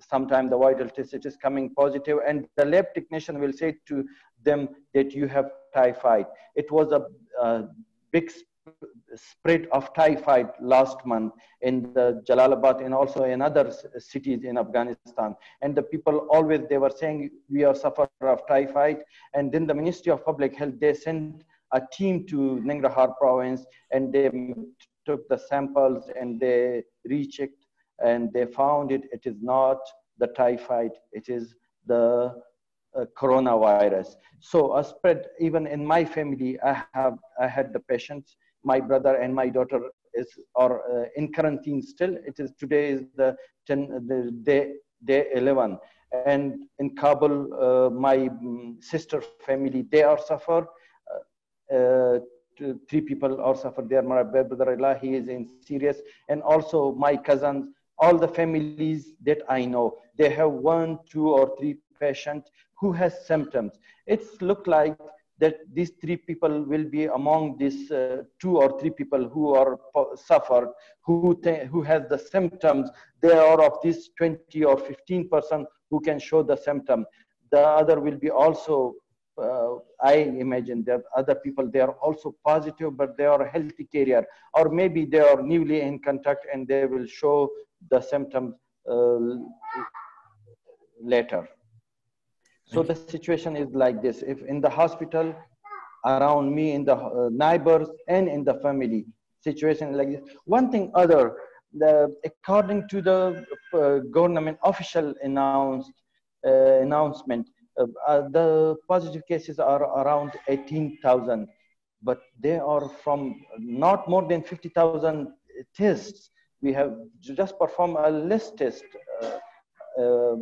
sometimes the Widal test it is coming positive and the lab technician will say to them that you have typhoid it was a, a big spread of typhoid last month in the Jalalabad and also in other cities in Afghanistan. And the people always, they were saying, we are sufferer of typhoid. And then the Ministry of Public Health, they sent a team to Nangarhar province and they took the samples and they rechecked and they found it, it is not the typhoid, it is the uh, coronavirus. So a spread, even in my family, I have, I had the patients, my brother and my daughter is are uh, in quarantine still. It is today is the 10, the day, day 11. And in Kabul, uh, my mm, sister family, they are suffer. Uh, uh three people are suffer there. My brother-in-law, he is in serious. And also my cousins, all the families that I know, they have one, two, or three patients who has symptoms. It's look like that these three people will be among these uh, two or three people who are suffered, who who has the symptoms. They are of this 20 or 15 percent who can show the symptom. The other will be also. Uh, I imagine that other people they are also positive, but they are healthy carrier, or maybe they are newly in contact and they will show the symptoms uh, later. So the situation is like this. If in the hospital, around me, in the uh, neighbors, and in the family, situation like this. One thing other, the, according to the uh, government official announced uh, announcement, uh, uh, the positive cases are around 18,000, but they are from not more than 50,000 tests we have just performed a list test. Uh,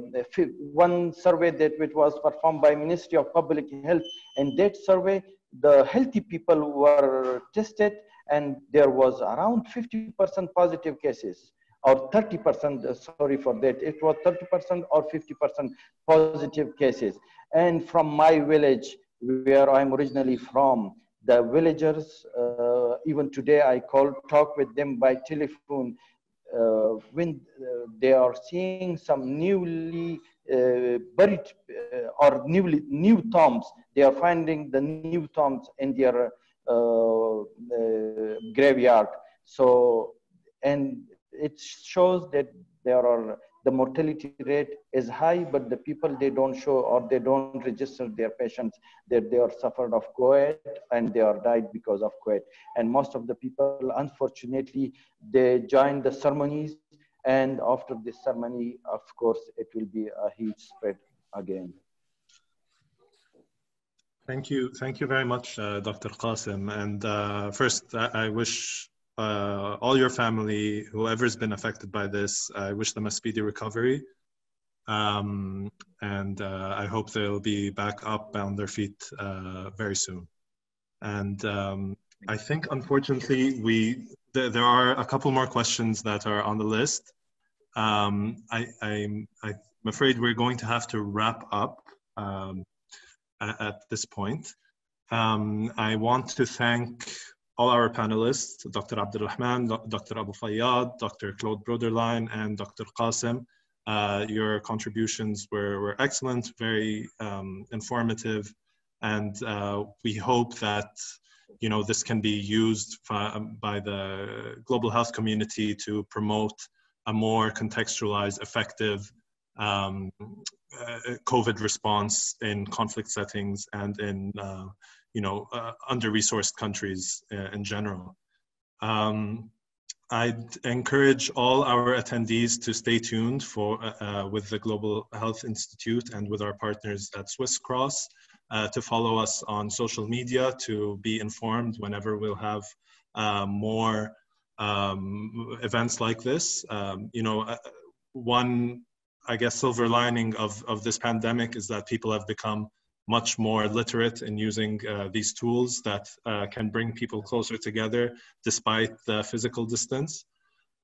one survey that which was performed by Ministry of Public Health. and that survey, the healthy people were tested and there was around 50% positive cases or 30%, uh, sorry for that, it was 30% or 50% positive cases. And from my village, where I'm originally from, the villagers, uh, even today I call, talk with them by telephone uh, when they are seeing some newly uh, buried uh, or newly new tombs. They are finding the new tombs in their uh, uh, graveyard. So, and it shows that there are the mortality rate is high, but the people they don't show or they don't register their patients that they are suffered of COVID and they are died because of COVID. And most of the people, unfortunately, they join the ceremonies and after this ceremony, of course, it will be a huge spread again. Thank you. Thank you very much, uh, Dr. Qasim. And uh, first, I, I wish uh, all your family, whoever's been affected by this, I wish them a speedy recovery. Um, and uh, I hope they'll be back up on their feet uh, very soon. And um, I think, unfortunately, we th there are a couple more questions that are on the list. Um, I, I'm, I'm afraid we're going to have to wrap up. um, at, at, this point. Um, I want to thank all our panelists, Dr. Abdulrahman, Dr. Abu Fayyad, Dr. Claude Bruderlein, and Dr. Qasim. Uh, your contributions were, were excellent, very um, informative, and uh, we hope that you know this can be used by the global health community to promote a more contextualized, effective um, uh, COVID response in conflict settings and in uh, you know uh, under-resourced countries uh, in general. Um, I'd encourage all our attendees to stay tuned for uh, uh, with the Global Health Institute and with our partners at Swiss Cross to follow us on social media to be informed whenever we'll have more um, events like this. Um, you know, uh, one, I guess, silver lining of, of this pandemic is that people have become much more literate in using uh, these tools that uh, can bring people closer together despite the physical distance.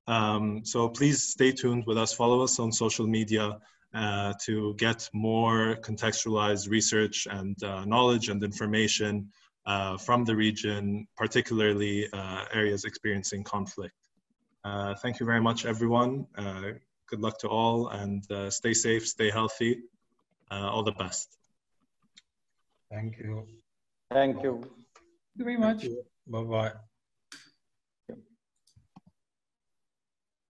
Um, so please stay tuned with us, follow us on social media uh, to get more contextualized research and uh, knowledge and information uh, from the region, particularly uh, areas experiencing conflict. thank you very much, everyone. good luck to all and stay safe, stay healthy. all the best. Thank you. Thank you. Thank you very much. Bye bye.